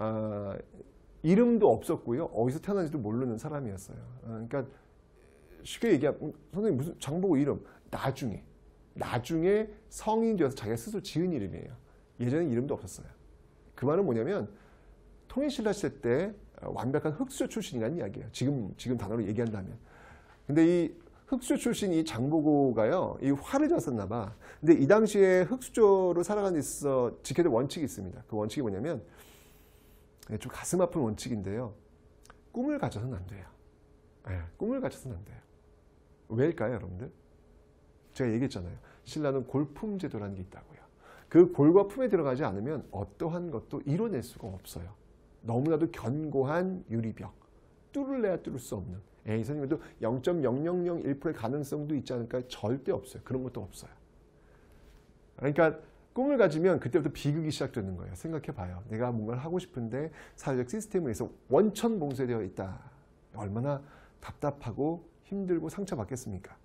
아, 이름도 없었고요. 어디서 태어난지도 모르는 사람이었어요. 아, 그러니까 쉽게 얘기하면 선생님 무슨 장보고 이름 나중에 나중에 성인이 되어서 자기가 스스로 지은 이름이에요. 예전에 이름도 없었어요. 그 말은 뭐냐면 통일신라 시대 때 완벽한 흑수저 출신이라는 이야기예요. 지금 지금 단어로 얘기한다면. 근데 이 흑수저 출신 이 장보고가요, 이 화를 졌었나 봐. 근데 이 당시에 흑수저로 살아가는 데 있어서 지켜야 될 원칙이 있습니다. 그 원칙이 뭐냐면 좀 가슴 아픈 원칙인데요. 꿈을 가져서는 안 돼요. 네, 꿈을 가져서는 안 돼요. 왜일까요, 여러분들? 제가 얘기했잖아요. 신라는 골품 제도라는 게 있다고요. 그 골과 품에 들어가지 않으면 어떠한 것도 이뤄낼 수가 없어요. 너무나도 견고한 유리벽. 뚫을래야 뚫을 수 없는. 에이, 선생님도 0.0001%의 가능성도 있지 않을까? 절대 없어요. 그런 것도 없어요. 그러니까 꿈을 가지면 그때부터 비극이 시작되는 거예요. 생각해 봐요. 내가 뭔가를 하고 싶은데 사회적 시스템에서 원천 봉쇄되어 있다. 얼마나 답답하고 힘들고 상처받겠습니까?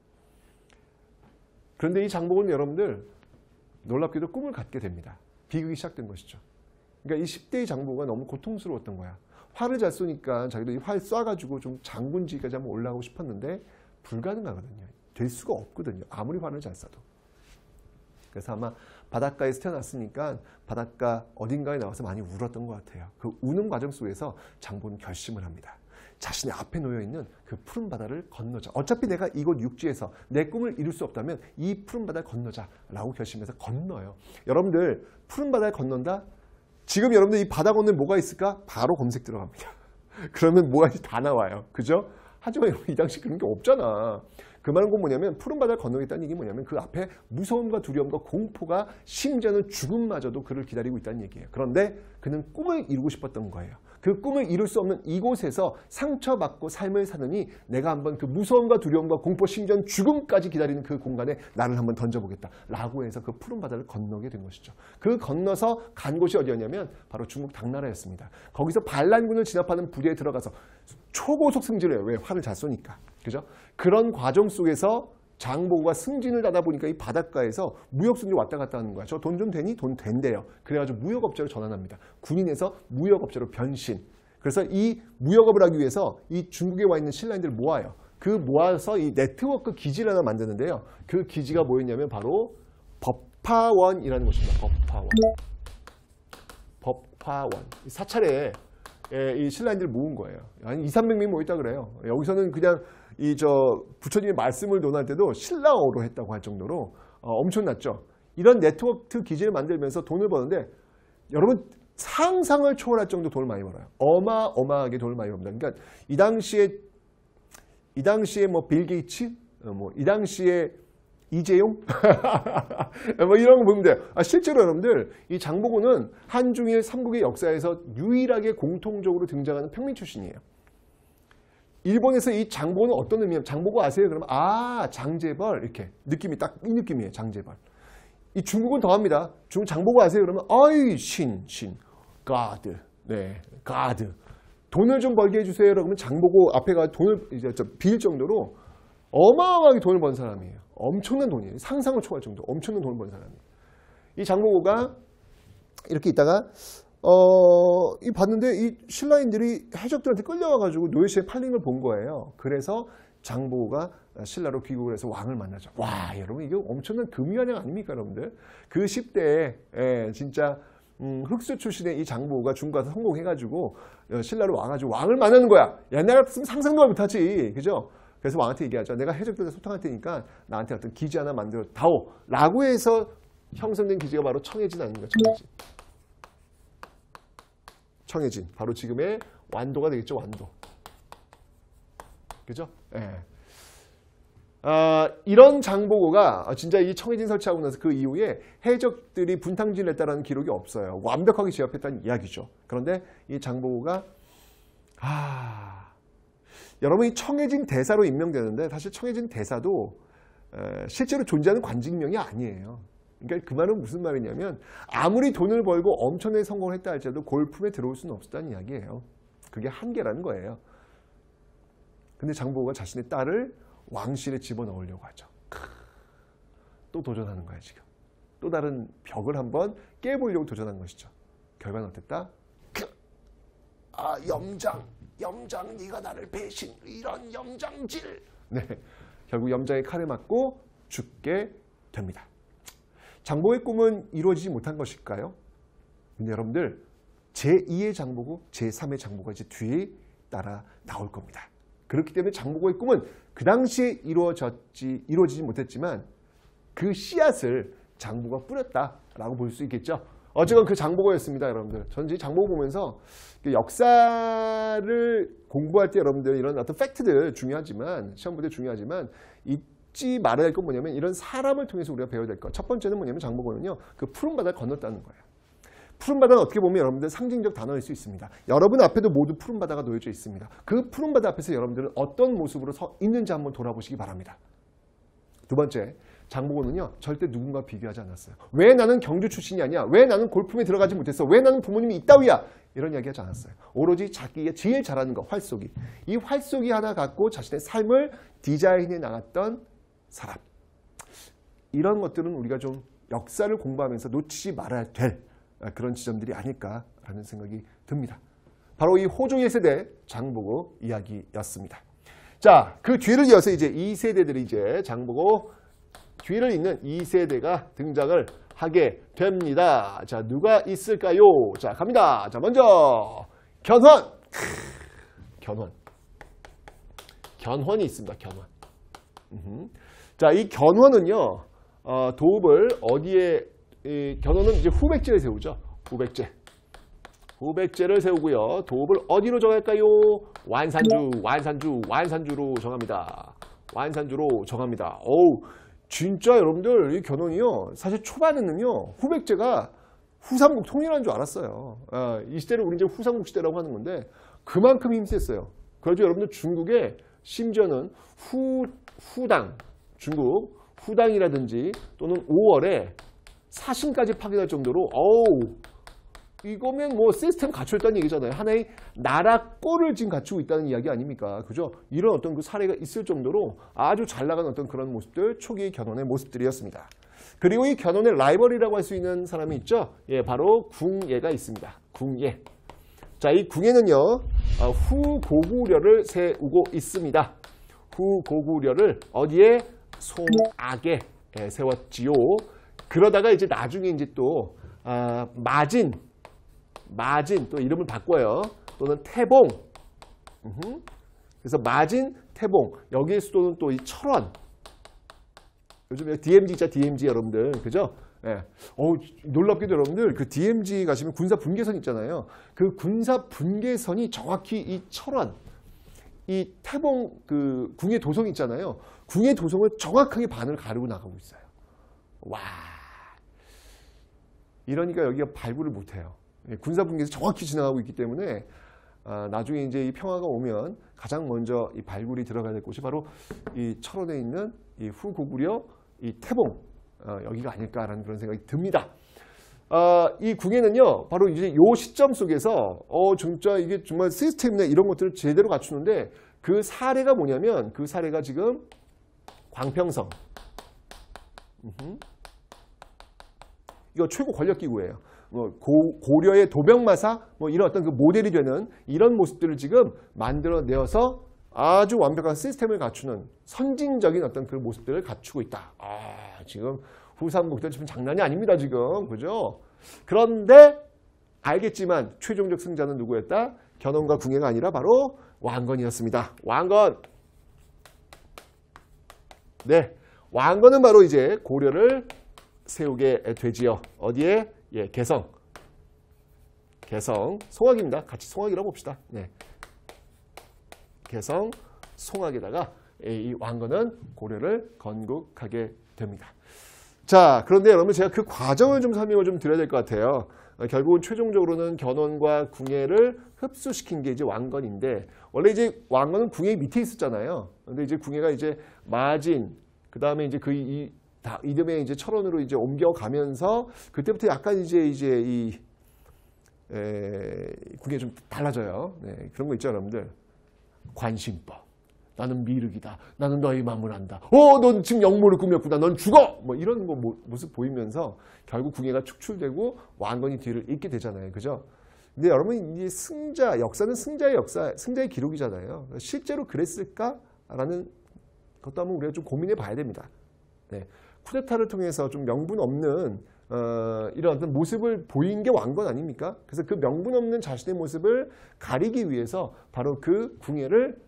그런데 이 장복은 여러분들 놀랍게도 꿈을 갖게 됩니다. 비극이 시작된 것이죠. 그러니까 이 10대의 장보가 너무 고통스러웠던 거야. 활을 잘 쏘니까 자기도 이 활 쏴가지고 좀 장군지까지 한번 올라가고 싶었는데 불가능하거든요. 될 수가 없거든요. 아무리 활을 잘 쏴도. 그래서 아마 바닷가에서 태어났으니까 바닷가 어딘가에 나와서 많이 울었던 것 같아요. 그 우는 과정 속에서 장보는 결심을 합니다. 자신의 앞에 놓여 있는 그 푸른 바다를 건너자. 어차피 내가 이곳 육지에서 내 꿈을 이룰 수 없다면 이 푸른 바다를 건너자라고 결심해서 건너요. 여러분들 푸른 바다를 건넌다? 지금 여러분들 이 바다 건너에 뭐가 있을까? 바로 검색 들어갑니다. 그러면 뭐가 다 나와요. 그죠? 하지만 이 당시 그런 게 없잖아. 그 말은 곧 뭐냐면 푸른 바다를 건너겠다는 얘기 뭐냐면 그 앞에 무서움과 두려움과 공포가 심지어는 죽음마저도 그를 기다리고 있다는 얘기예요. 그런데 그는 꿈을 이루고 싶었던 거예요. 그 꿈을 이룰 수 없는 이곳에서 상처받고 삶을 사느니 내가 한번 그 무서움과 두려움과 공포, 심지어 죽음까지 기다리는 그 공간에 나를 한번 던져보겠다. 라고 해서 그 푸른 바다를 건너게 된 것이죠. 그 건너서 간 곳이 어디였냐면 바로 중국 당나라였습니다. 거기서 반란군을 진압하는 부대에 들어가서 초고속 승진을 해요. 왜? 활을 잘 쏘니까. 그죠? 그런 과정 속에서 장보고가 승진을 하다 보니까 이 바닷가에서 무역순이 왔다 갔다 하는 거야. 저 돈 좀 되니? 돈 된대요. 그래가지고 무역업자로 전환합니다. 군인에서 무역업자로 변신. 그래서 이 무역업을 하기 위해서 이 중국에 와 있는 신라인들을 모아요. 그 모아서 이 네트워크 기지를 하나 만드는데요. 그 기지가 뭐였냐면 바로 법화원이라는 곳입니다. 법화원. 법화원. 이 사찰에 예, 이 신라인들을 모은 거예요. 한 2, 300명이 모였다 그래요. 여기서는 그냥 이 저 부처님의 말씀을 논할 때도 신라어로 했다고 할 정도로 어, 엄청났죠. 이런 네트워크 기지를 만들면서 돈을 버는데 여러분 상상을 초월할 정도 돈을 많이 벌어요. 어마어마하게 돈을 많이 법니다. 그러니까 이 당시에 이 당시에 뭐 빌 게이츠, 어, 뭐이 당시에 이재용, 뭐 이런 거 보면 돼요. 아, 실제로 여러분들 이 장보고는 한중일 삼국의 역사에서 유일하게 공통적으로 등장하는 평민 출신이에요. 일본에서 이 장보고는 어떤 의미냐면 장보고 아세요? 그러면 아 장재벌 이렇게 느낌이 딱 이 느낌이에요. 장재벌. 이 중국은 더합니다. 중국 장보고 아세요? 그러면 아이 신, 신, 가드, 네, 가드. 돈을 좀 벌게 해주세요. 그러면 장보고 앞에 가 돈을 이제 빌 정도로 어마어마하게 돈을 번 사람이에요. 엄청난 돈이에요. 상상을 초월 정도. 엄청난 돈을 번 사람이에요. 이 장보고가 이렇게 있다가 어, 이 봤는데 이 신라인들이 해적들한테 끌려와가지고 노예시에 팔린 걸 본 거예요. 그래서 장보고가 신라로 귀국을 해서 왕을 만나죠. 와, 여러분 이게 엄청난 금유한양 아닙니까, 여러분들? 그 10대에 예, 진짜 음, 흑수 출신의 이 장보고가 중국 가서 성공해가지고 어, 신라로 와가지고 왕을 만나는 거야. 옛날 같으면 상상도 못하지, 그죠? 그래서 왕한테 얘기하죠. 내가 해적들과 소통할 테니까 나한테 어떤 기지 하나 만들어 다오. 라고 해서 형성된 기지가 바로 청해진 아닙니까? 청해진. 청해진. 바로 지금의 완도가 되겠죠. 완도. 그죠? 예. 아, 이런 장보고가 진짜 이 청해진 설치하고 나서 그 이후에 해적들이 분탕진을 했다는 기록이 없어요. 완벽하게 제압했다는 이야기죠. 그런데 이 장보고가 아, 여러분 이 청해진 대사로 임명되는데 사실 청해진 대사도 에, 실제로 존재하는 관직명이 아니에요. 그러니까 그 말은 무슨 말이냐면 아무리 돈을 벌고 엄청나게 성공을 했다 할지라도 골품에 들어올 수는 없었다는 이야기예요. 그게 한계라는 거예요. 근데 장보고가 자신의 딸을 왕실에 집어넣으려고 하죠. 또 도전하는 거야 지금. 또 다른 벽을 한번 깨보려고 도전한 것이죠. 결과는 어땠다? 아 염장, 염장 네가 나를 배신 이런 염장질. 네, 결국 염장의 칼에 맞고 죽게 됩니다. 장보의 꿈은 이루어지지 못한 것일까요? 근데 여러분들 제2의 장보고 제3의 장보가 이제 뒤에 따라 나올 겁니다. 그렇기 때문에 장보고의 꿈은 그 당시에 이루어졌지, 이루어지지 못했지만 그 씨앗을 장보가 뿌렸다라고 볼 수 있겠죠. 어쨌건 그 장보고였습니다, 여러분들. 전지 장보고 보면서 그 역사를 공부할 때 여러분들 이런 어떤 팩트들 중요하지만 시험 볼 때 중요하지만 잊지 말아야 할 건 뭐냐면 이런 사람을 통해서 우리가 배워야 될 것. 첫 번째는 뭐냐면 장보고는요, 그 푸른 바다를 건넜다는 거예요. 푸른 바다는 어떻게 보면 여러분들 상징적 단어일 수 있습니다. 여러분 앞에도 모두 푸른 바다가 놓여져 있습니다. 그 푸른 바다 앞에서 여러분들은 어떤 모습으로 서 있는지 한번 돌아보시기 바랍니다. 두 번째, 장보고는요 절대 누군가 비교하지 않았어요. 왜 나는 경주 출신이 아니야? 왜 나는 골품에 들어가지 못했어? 왜 나는 부모님이 있다위야? 이런 이야기 하지 않았어요. 오로지 자기가 제일 잘하는 거, 활쏘기. 이 활쏘기 하나 갖고 자신의 삶을 디자인해 나갔던 사람. 이런 것들은 우리가 좀 역사를 공부하면서 놓치지 말아야 될 그런 지점들이 아닐까라는 생각이 듭니다. 바로 이 호조 1세대 장보고 이야기였습니다. 자, 그 뒤를 이어서 이제 2세대들이 이제 장보고 뒤를 잇는 2세대가 등장을 하게 됩니다. 자, 누가 있을까요? 자, 갑니다. 자, 먼저 견훤. 견훤. 견훤이 있습니다. 견훤. 자, 이 견훤은요. 어, 도읍을 어디에 이 견훤은 이제 후백제를 세우죠. 후백제. 후백제를 세우고요. 도읍을 어디로 정할까요? 완산주, 완산주, 완산주로 정합니다. 완산주로 정합니다. 어우, 진짜 여러분들 이 견훤이요. 사실 초반에는요. 후백제가 후삼국 통일한 줄 알았어요. 아, 이 시대를 우리 이제 후삼국 시대라고 하는 건데 그만큼 힘셌어요. 그래서 여러분들 중국에 심지어는 후 후당 중국 후당이라든지 또는 5월에 사신까지 파괴될 정도로 어우 이거면 뭐 시스템 갖춰 있다는 얘기잖아요. 하나의 나라 꼴을 지금 갖추고 있다는 이야기 아닙니까? 그죠? 이런 어떤 그 사례가 있을 정도로 아주 잘 나간 어떤 그런 모습들, 초기 견훤의 모습들이었습니다. 그리고 이 견훤의 라이벌이라고 할 수 있는 사람이 있죠. 예, 바로 궁예가 있습니다. 궁예. 자, 이 궁예는요, 어, 후고구려를 세우고 있습니다. 후고구려를 어디에? 송악에 예, 세웠지요. 그러다가 이제 나중에 이제 또, 아, 마진, 마진 또 이름을 바꿔요. 또는 태봉. 그래서 마진, 태봉. 여기에 수도는 또 이 철원. 요즘 DMZ 있죠, DMZ 여러분들. 그죠? 예. 어우, 놀랍게도 여러분들 그 DMZ 가시면 군사 분계선 있잖아요. 그 군사 분계선이 정확히 이 철원, 이 태봉 그 궁예 도성 있잖아요. 궁예 도성을 정확하게 반을 가르고 나가고 있어요. 와. 이러니까 여기가 발굴을 못해요. 예, 군사 분계에서 정확히 지나가고 있기 때문에 아, 나중에 이제 이 평화가 오면 가장 먼저 이 발굴이 들어가야 될 곳이 바로 이 철원에 있는 이 후고구려 이 태봉 어, 여기가 아닐까라는 그런 생각이 듭니다. 아, 이 궁에는요, 바로 이제 요 시점 속에서, 어, 진짜 이게 정말 시스템이나 이런 것들을 제대로 갖추는데 그 사례가 뭐냐면 그 사례가 지금 광평성. 이거 최고 권력기구예요. 뭐 고, 고려의 도병마사 뭐 이런 어떤 그 모델이 되는 이런 모습들을 지금 만들어내어서 아주 완벽한 시스템을 갖추는 선진적인 어떤 그 모습들을 갖추고 있다. 아, 지금 후삼국들 지금 장난이 아닙니다, 지금. 그죠? 그런데 알겠지만 최종적 승자는 누구였다? 견훤과 궁예가 아니라 바로 왕건이었습니다. 왕건. 네. 왕건은 바로 이제 고려를 세우게 되지요. 어디에? 예, 개성. 개성. 송악입니다. 같이 송악이라고 봅시다. 네. 개성, 송악에다가 이 왕건은 고려를 건국하게 됩니다. 자, 그런데 여러분 제가 그 과정을 좀 설명을 좀 드려야 될 것 같아요. 어, 결국은 최종적으로는 견훤과 궁예를 흡수시킨 게 이제 왕건인데 원래 이제 왕건은 궁예 밑에 있었잖아요. 근데 이제 궁예가 이제 마진 그 다음에 이제 그 이, 다 이듬해 이제 철원으로 이제 옮겨가면서 그때부터 약간 이제 이제 이 에, 궁예 좀 달라져요. 네, 그런 거 있죠, 여러분들. 관심법. 나는 미륵이다. 나는 너희 마음을한다. 어, 넌 지금 영모를 꾸몄구나. 넌 죽어. 뭐 이런 거 모습 보이면서 결국 궁예가 축출되고 왕건이 뒤를 잇게 되잖아요. 그죠? 근데 여러분 이 승자 역사는 승자의 역사, 승자의 기록이잖아요. 실제로 그랬을까라는 것도 한번 우리가 좀 고민해 봐야 됩니다. 네. 쿠데타를 통해서 좀 명분 없는 어, 이런 어떤 모습을 보인 게 왕건 아닙니까? 그래서 그 명분 없는 자신의 모습을 가리기 위해서 바로 그 궁예를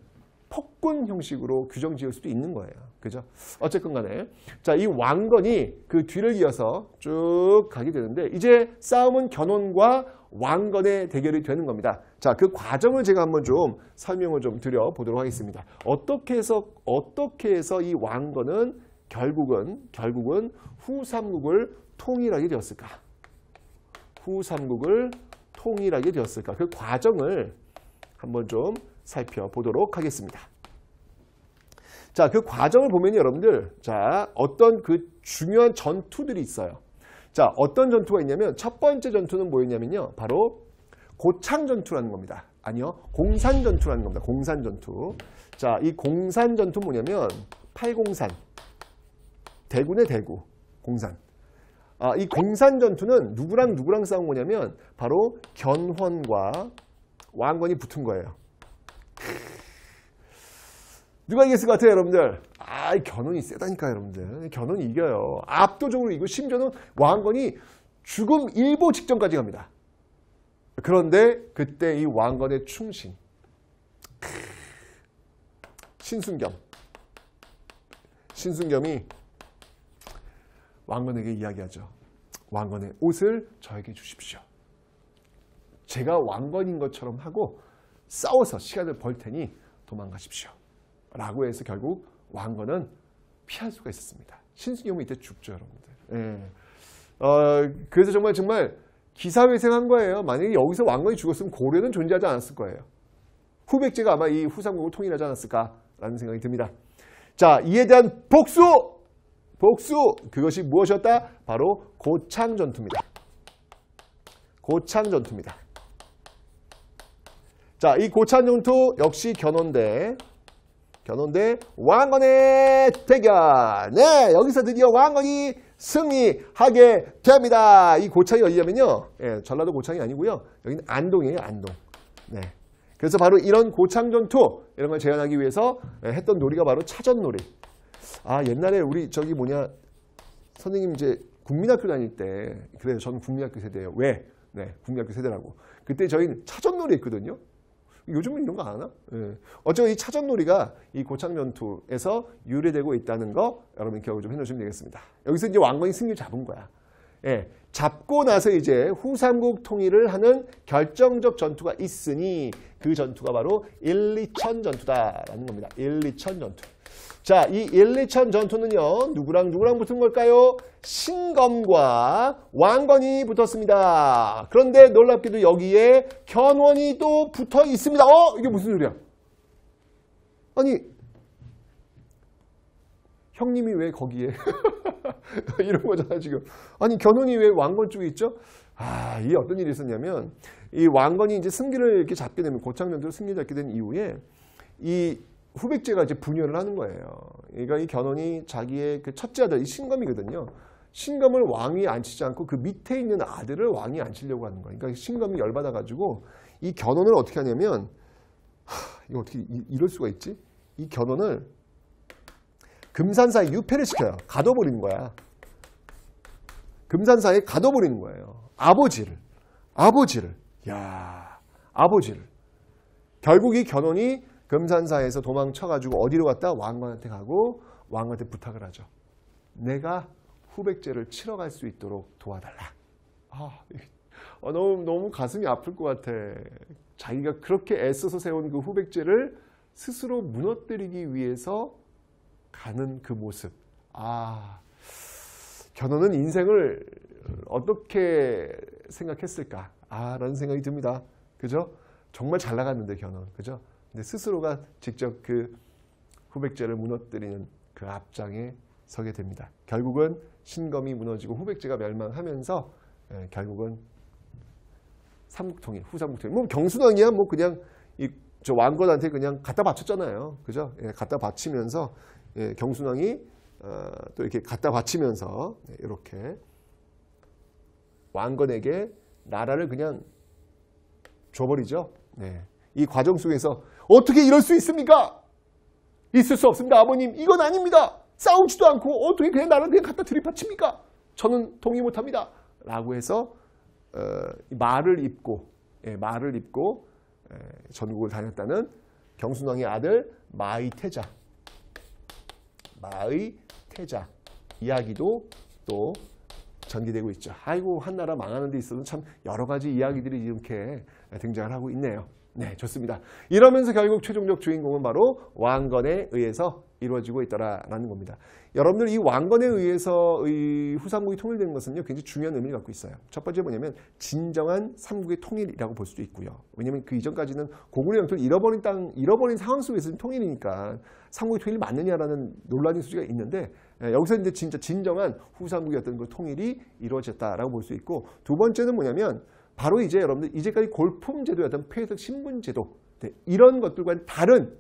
폭군 형식으로 규정 지을 수도 있는 거예요. 그죠? 어쨌건 간에. 자, 이 왕건이 그 뒤를 이어서 쭉 가게 되는데, 이제 싸움은 견훤과 왕건의 대결이 되는 겁니다. 자, 그 과정을 제가 한번 좀 설명을 좀 드려보도록 하겠습니다. 어떻게 해서, 어떻게 해서 이 왕건은 결국은, 결국은 후삼국을 통일하게 되었을까? 후삼국을 통일하게 되었을까? 그 과정을 한번 좀 살펴보도록 하겠습니다. 자, 그 과정을 보면 여러분들, 자, 어떤 그 중요한 전투들이 있어요. 자, 어떤 전투가 있냐면 첫 번째 전투는 뭐였냐면요. 바로 고창 전투라는 겁니다. 아니요. 공산 전투라는 겁니다. 공산 전투. 자, 이 공산 전투 뭐냐면 팔공산. 대군의 대구. 공산. 아, 이 공산 전투는 누구랑 누구랑 싸운 거냐면 바로 견훤과 왕건이 붙은 거예요. 누가 이겼을 것 같아요, 여러분들? 아, 견훤이 세다니까, 여러분들. 견훤이 이겨요. 압도적으로 이고 심지어는 왕건이 죽음 일보 직전까지 갑니다. 그런데 그때 이 왕건의 충신, 신순겸, 신순겸이 왕건에게 이야기하죠. 왕건의 옷을 저에게 주십시오. 제가 왕건인 것처럼 하고 싸워서 시간을 벌 테니 도망가십시오. 라고 해서 결국 왕건은 피할 수가 있었습니다. 신승경은 이때 죽죠, 여러분들. 예. 어, 그래서 정말 정말 기사회생한 거예요. 만약에 여기서 왕건이 죽었으면 고려는 존재하지 않았을 거예요. 후백제가 아마 이 후삼국을 통일하지 않았을까라는 생각이 듭니다. 자, 이에 대한 복수! 복수! 그것이 무엇이었다? 바로 고창 전투입니다. 고창 전투입니다. 자, 이 고창 전투 역시 견훤대 견훤대 왕건의 대결. 네, 여기서 드디어 왕건이 승리하게 됩니다. 이 고창이 어디냐면요. 예, 전라도 고창이 아니고요. 여기는 안동이에요, 안동. 네. 그래서 바로 이런 고창 전투 이런 걸 재현하기 위해서 예, 했던 놀이가 바로 차전 놀이. 아, 옛날에 우리 저기 뭐냐 선생님 이제 국민학교 다닐 때 그래요. 저는 국민학교 세대예요. 왜? 네, 국민학교 세대라고. 그때 저희는 차전놀이 했거든요. 요즘은 이런 거 안 하나? 예. 어쩌면 이 차전놀이가 이 고창전투에서 유래되고 있다는 거 여러분 기억을 좀 해놓으시면 되겠습니다. 여기서 이제 왕건이 승리를 잡은 거야. 예. 잡고 나서 이제 후삼국 통일을 하는 결정적 전투가 있으니 그 전투가 바로 1, 2천 전투다라는 겁니다. 1, 2천 전투. 자, 이 1, 2천 전투는요. 누구랑 누구랑 붙은 걸까요? 신검과 왕건이 붙었습니다. 그런데 놀랍게도 여기에 견훤이 또 붙어 있습니다. 어? 이게 무슨 소리야? 아니 형님이 왜 거기에 이런 거잖아 지금. 아니 견훤이 왜 왕건 쪽에 있죠? 아, 이 어떤 일이 있었냐면 이 왕건이 이제 승기를 이렇게 잡게 되면 고창전투로 승리 잡게 된 이후에 이 후백제가 이제 분열을 하는 거예요. 그러니까 이 견훤이 자기의 그 첫째 아들 이 신검이거든요. 신검을 왕위에 앉히지 않고 그 밑에 있는 아들을 왕위에 앉히려고 하는 거예요. 그러니까 신검이 열받아 가지고 이 견훤을 어떻게 하냐면 하, 이거 어떻게 이, 이럴 수가 있지? 이 견훤을 금산사에 유폐를 시켜요. 가둬버리는 거야. 금산사에 가둬버리는 거예요. 아버지를. 아버지를. 야 아버지를. 결국 이 견훤이 금산사에서 도망쳐가지고 어디로 갔다? 왕관한테 가고 왕한테 부탁을 하죠. 내가 후백제를 치러 갈 수 있도록 도와달라. 아, 어, 너무, 너무 가슴이 아플 것 같아. 자기가 그렇게 애써서 세운 그 후백제를 스스로 무너뜨리기 위해서 가는 그 모습. 아, 견훤은 인생을 어떻게 생각했을까? 아, 라는 생각이 듭니다. 그죠? 정말 잘 나갔는데, 견훤. 그죠? 근데 스스로가 직접 그 후백제를 무너뜨리는 그 앞장에 서게 됩니다. 결국은 신검이 무너지고 후백제가 멸망하면서 예, 결국은 삼국통일, 후삼국통일. 뭐 경순왕이야 뭐 그냥 이 저 왕건한테 그냥 갖다 바쳤잖아요. 그죠? 예, 갖다 바치면서 예, 경순왕이 어, 또 이렇게 갖다 바치면서 예, 이렇게 왕건에게 나라를 그냥 줘버리죠. 네. 이 과정 속에서 어떻게 이럴 수 있습니까? 있을 수 없습니다. 아버님 이건 아닙니다. 싸우지도 않고 어떻게 그냥 나를 그냥 갖다 들이받칩니까? 저는 동의 못합니다. 라고 해서 어, 말을 입고 예, 말을 입고 예, 전국을 다녔다는 경순왕의 아들 마의태자 마의태자 이야기도 또 전개되고 있죠. 아이고 한나라 망하는 데 있어서 참 여러 가지 이야기들이 이렇게 등장을 하고 있네요. 네, 좋습니다. 이러면서 결국 최종적 주인공은 바로 왕건에 의해서 이루어지고 있더라라는 겁니다. 여러분들 이 왕건에 의해서 이 후삼국이 통일되는 것은요 굉장히 중요한 의미를 갖고 있어요. 첫 번째 뭐냐면 진정한 삼국의 통일이라고 볼 수도 있고요. 왜냐하면 그 이전까지는 고구려 영토를 잃어버린 땅 잃어버린 상황 속에서 통일이니까 삼국의 통일이 맞느냐라는 논란의 소지가 있는데 예, 여기서 이제 진짜 진정한 후삼국의 어떤 그 통일이 이루어졌다라고 볼 수 있고 두 번째는 뭐냐면 바로 이제 여러분들 이제까지 골품제도였던 폐해석 신분제도 네, 이런 것들과는 다른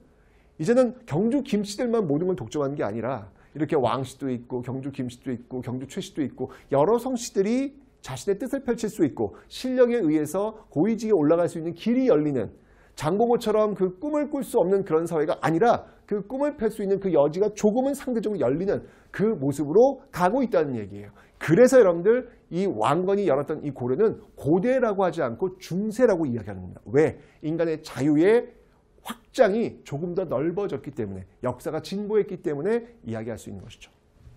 이제는 경주 김씨들만 모든 걸 독점하는 게 아니라 이렇게 왕씨도 있고 경주 김씨도 있고 경주 최씨도 있고 여러 성씨들이 자신의 뜻을 펼칠 수 있고 실력에 의해서 고위직에 올라갈 수 있는 길이 열리는 장보고처럼 그 꿈을 꿀 수 없는 그런 사회가 아니라 그 꿈을 펼 수 있는 그 여지가 조금은 상대적으로 열리는 그 모습으로 가고 있다는 얘기예요. 그래서 여러분들 이 왕건이 열었던 이 고려는 고대라고 하지 않고 중세라고 이야기하는 겁니다. 왜? 인간의 자유의 확장이 조금 더 넓어졌기 때문에 역사가 진보했기 때문에 이야기할 수 있는 것이죠.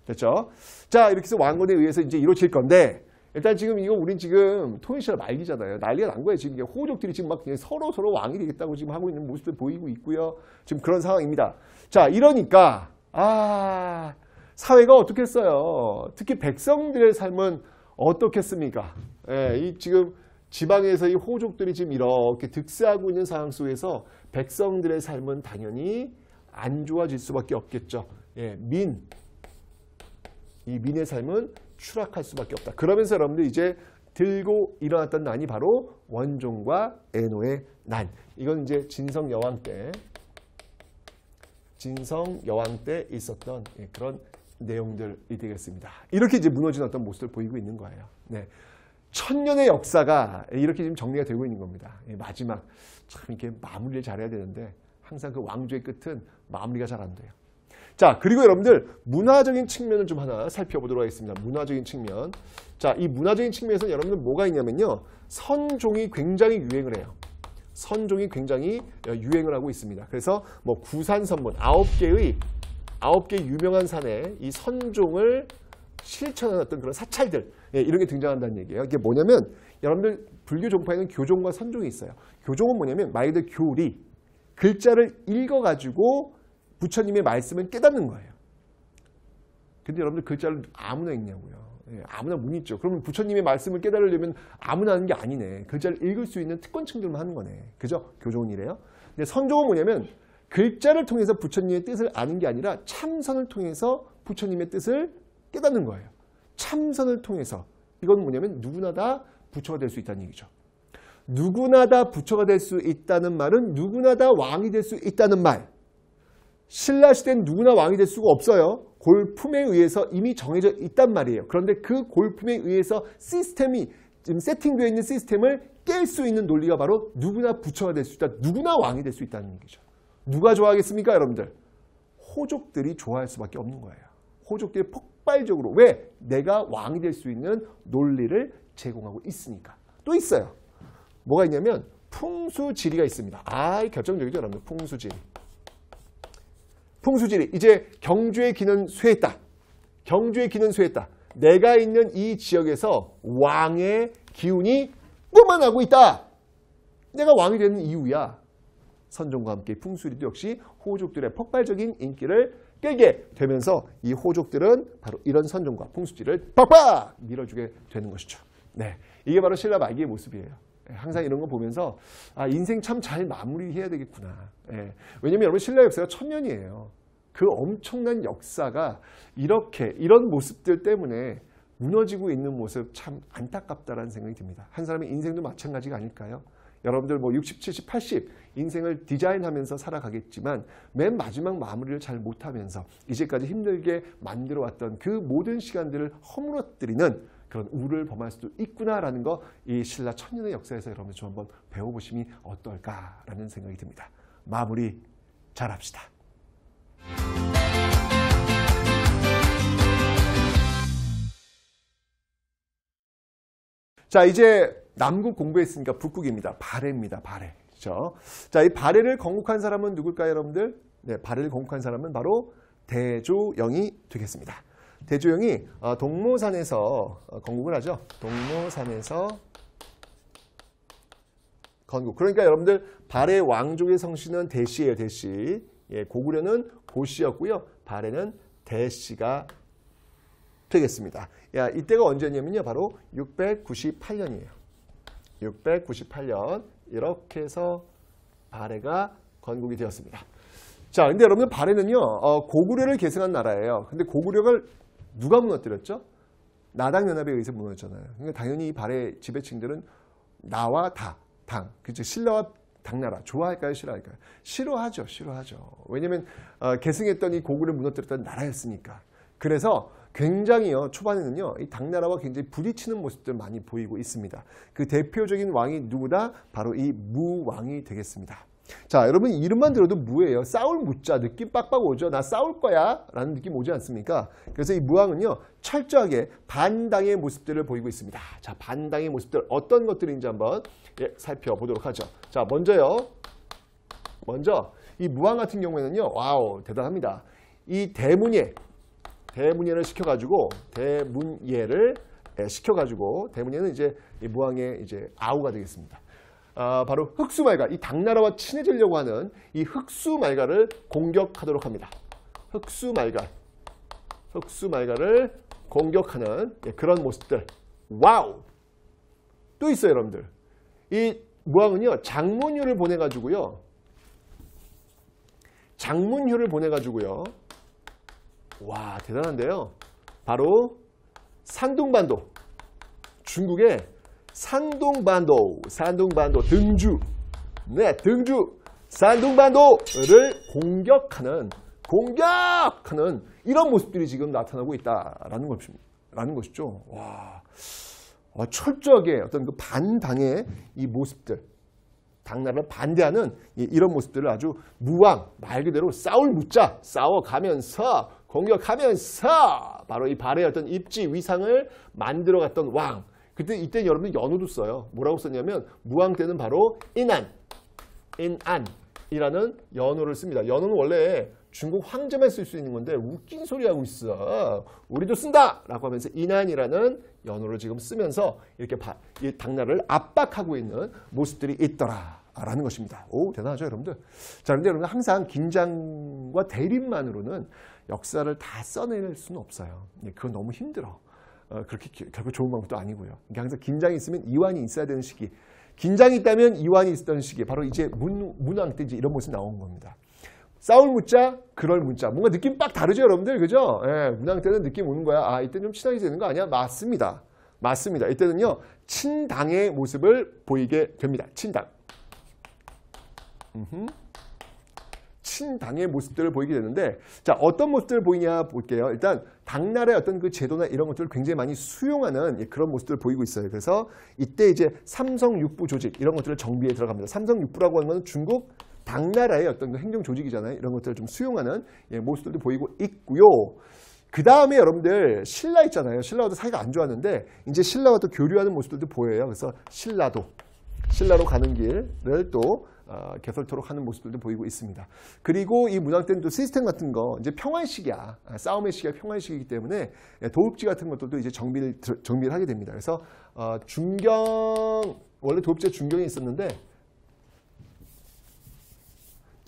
됐죠? 자 이렇게 해서 왕건에 의해서 이제 이루어질 건데 일단 지금 이거 우린 지금 통일시절 말기잖아요. 난리가 난 거예요. 지금 호족들이 지금 막 서로 서로 왕이 되겠다고 지금 하고 있는 모습들 보이고 있고요. 지금 그런 상황입니다. 자 이러니까 아 사회가 어떻겠어요. 특히 백성들의 삶은 어떻겠습니까? 예, 이 지금 지방에서 이 호족들이 지금 이렇게 득세하고 있는 상황 속에서 백성들의 삶은 당연히 안 좋아질 수밖에 없겠죠. 예, 민, 이 민의 삶은 추락할 수밖에 없다. 그러면서 여러분들 이제 들고 일어났던 난이 바로 원종과 에노의 난. 이건 이제 진성 여왕 때, 진성 여왕 때 있었던 예, 그런 내용들이 되겠습니다. 이렇게 이제 무너진 어떤 모습을 보이고 있는 거예요. 네. 천년의 역사가 이렇게 지금 정리가 되고 있는 겁니다. 예, 마지막 참 이렇게 마무리를 잘해야 되는데 항상 그 왕조의 끝은 마무리가 잘 안 돼요. 자, 그리고 여러분들 문화적인 측면을 좀 하나 살펴보도록 하겠습니다. 문화적인 측면. 자, 이 문화적인 측면에서 여러분들 뭐가 있냐면요. 선종이 굉장히 유행을 해요. 선종이 굉장히 유행을 하고 있습니다. 그래서 뭐 구산선문 아홉 개의 아홉 개 유명한 산에 이 선종을 어떤 그런 사찰들 예, 이런 게 등장한다는 얘기예요. 이게 뭐냐면 여러분들 불교 종파에는 교종과 선종이 있어요. 교종은 뭐냐면 말 그대로 교리 글자를 읽어가지고 부처님의 말씀을 깨닫는 거예요. 근데 여러분들 글자를 아무나 읽냐고요. 예, 아무나 못 읽죠. 그러면 부처님의 말씀을 깨달으려면 아무나 하는 게 아니네. 글자를 읽을 수 있는 특권층들만 하는 거네. 그죠? 교종은 이래요. 근데 선종은 뭐냐면 글자를 통해서 부처님의 뜻을 아는 게 아니라 참선을 통해서 부처님의 뜻을 깨닫는 거예요. 참선을 통해서. 이건 뭐냐면 누구나 다 부처가 될 수 있다는 얘기죠. 누구나 다 부처가 될 수 있다는 말은 누구나 다 왕이 될 수 있다는 말. 신라 시대는 누구나 왕이 될 수가 없어요. 골품에 의해서 이미 정해져 있단 말이에요. 그런데 그 골품에 의해서 시스템이 지금 세팅되어 있는 시스템을 깰 수 있는 논리가 바로 누구나 부처가 될 수 있다. 누구나 왕이 될 수 있다는 얘기죠. 누가 좋아하겠습니까, 여러분들? 호족들이 좋아할 수밖에 없는 거예요. 호족들이 폭발적으로 왜? 내가 왕이 될 수 있는 논리를 제공하고 있으니까. 또 있어요. 뭐가 있냐면 풍수지리가 있습니다. 아, 결정적이죠, 여러분들. 풍수지리. 풍수지리. 이제 경주의 기는 쇠했다. 경주의 기는 쇠했다. 내가 있는 이 지역에서 왕의 기운이 뿜어나고 있다. 내가 왕이 되는 이유야. 선종과 함께 풍수리도 역시 호족들의 폭발적인 인기를 끌게 되면서 이 호족들은 바로 이런 선종과 풍수지를 빡빡 밀어주게 되는 것이죠. 네, 이게 바로 신라 말기의 모습이에요. 예, 항상 이런 거 보면서 아 인생 참 잘 마무리해야 되겠구나. 예. 왜냐면 여러분 신라 역사가 천년이에요. 그 엄청난 역사가 이렇게 이런 모습들 때문에 무너지고 있는 모습 참 안타깝다라는 생각이 듭니다. 한 사람의 인생도 마찬가지가 아닐까요? 여러분들 뭐 60, 70, 80 인생을 디자인하면서 살아가겠지만 맨 마지막 마무리를 잘 못하면서 이제까지 힘들게 만들어 왔던 그 모든 시간들을 허물어뜨리는 그런 우를 범할 수도 있구나라는 거 이 신라 천년의 역사에서 여러분들 좀 한번 배워보시면 어떨까라는 생각이 듭니다. 마무리 잘합시다. 자 이제 남국 공부했으니까 북국입니다. 발해입니다. 발해. 그렇죠? 자, 이 발해를 건국한 사람은 누굴까요, 여러분들? 네, 발해를 건국한 사람은 바로 대조영이 되겠습니다. 대조영이 어, 동모산에서 어, 건국을 하죠. 동모산에서 건국. 그러니까 여러분들 발해 왕족의 성씨는 대씨예요, 대씨. 예, 고구려는 고씨였고요. 발해는 대씨가 되겠습니다. 야, 이때가 언제냐면요. 바로 698년이에요. 698년 이렇게 해서 발해가 건국이 되었습니다. 자, 근데 여러분 발해는요 어, 고구려를 계승한 나라예요. 근데 고구려를 누가 무너뜨렸죠? 나당연합에 의해서 무너졌잖아요. 그러니까 당연히 이 발해 지배층들은 나와 다, 당, 그죠? 신라와 당나라 좋아할까요? 싫어할까요? 싫어하죠, 싫어하죠. 왜냐하면 어, 계승했던 이 고구려 무너뜨렸던 나라였으니까. 그래서 굉장히요 초반에는요 이 당나라와 굉장히 부딪히는 모습들 많이 보이고 있습니다. 그 대표적인 왕이 누구다? 바로 이 무왕이 되겠습니다. 자 여러분 이름만 들어도 무예요. 싸울 무자 느낌 빡빡 오죠. 나 싸울 거야 라는 느낌 오지 않습니까? 그래서 이 무왕은요 철저하게 반당의 모습들을 보이고 있습니다. 자 반당의 모습들 어떤 것들인지 한번 예, 살펴보도록 하죠. 자 먼저요 먼저 이 무왕 같은 경우에는요 wow 대단합니다. 이 대문예 대문예를 시켜가지고 대문예를 예, 시켜가지고 대문예는 이제 무왕의 이제 아우가 되겠습니다. 아, 바로 흑수말갈, 이 당나라와 친해지려고 하는 이 흑수말갈을 공격하도록 합니다. 흑수말갈, 흑수말갈을 공격하는 예, 그런 모습들. 와우. 또 있어요, 여러분들. 이 무왕은요, 장문휴를 보내가지고요. 장문휴를 보내가지고요. 와, 대단한데요. 바로 산둥반도. 중국의 산둥반도, 산둥반도 등주. 네, 등주. 산둥반도를 공격하는, 공격하는 이런 모습들이 지금 나타나고 있다라는 것입니다. 라는 것이죠. 와. 어, 철저하게 어떤 그 반당의 이 모습들, 당나라를 반대하는 이런 모습들을 아주 무왕, 말 그대로 싸울 무자, 싸워가면서 공격하면서 바로 이 발의 어떤 입지 위상을 만들어갔던 왕. 그때 이때 여러분 연호도 써요. 뭐라고 썼냐면 무왕 때는 바로 인안, 인안이라는 연호를 씁니다. 연호는 원래 중국 황제만 쓸 수 있는 건데 웃긴 소리 하고 있어. 우리도 쓴다! 라고 하면서 인안이라는 연호를 지금 쓰면서 이렇게 바, 이 당나라를 압박하고 있는 모습들이 있더라. 라는 것입니다. 오, 대단하죠, 여러분들? 자, 그런데 여러분 항상 긴장과 대립만으로는 역사를 다 써낼 수는 없어요. 예, 그건 너무 힘들어. 어, 그렇게 결국 좋은 방법도 아니고요. 그러니까 항상 긴장이 있으면 이완이 있어야 되는 시기. 긴장이 있다면 이완이 있었던 시기. 바로 이제 문, 문왕 때 이제 이런 모습이 나온 겁니다. 싸울 문자, 그럴 문자. 뭔가 느낌 빡 다르죠, 여러분들? 그죠? 예, 문왕 때는 느낌 오는 거야. 아, 이때 좀 친하게 되는 거 아니야? 맞습니다. 맞습니다. 이때는요, 친당의 모습을 보이게 됩니다. 친당. 음흠. 친당의 모습들을 보이게 되는데 자 어떤 모습들을 보이냐 볼게요. 일단 당나라의 어떤 그 제도나 이런 것들을 굉장히 많이 수용하는 그런 모습들을 보이고 있어요. 그래서 이때 이제 삼성 육부 조직 이런 것들을 정비에 들어갑니다. 삼성 육부라고 하는 건 중국 당나라의 어떤 그 행정 조직이잖아요. 이런 것들을 좀 수용하는 예, 모습들도 보이고 있고요. 그 다음에 여러분들 신라 있잖아요. 신라와도 사이가 안 좋았는데 이제 신라와 또 교류하는 모습들도 보여요. 그래서 신라도 신라로 가는 길을 또 어, 개설토록 하는 모습들도 보이고 있습니다. 그리고 이또 시스템 같은 거 이제 평화의식이야. 아, 싸움의 시기가 평화의식이기 때문에 예, 도읍지 같은 것들도 이제 정비를 정비를 하게 됩니다. 그래서 어, 중경 원래 도읍지에 중경이 있었는데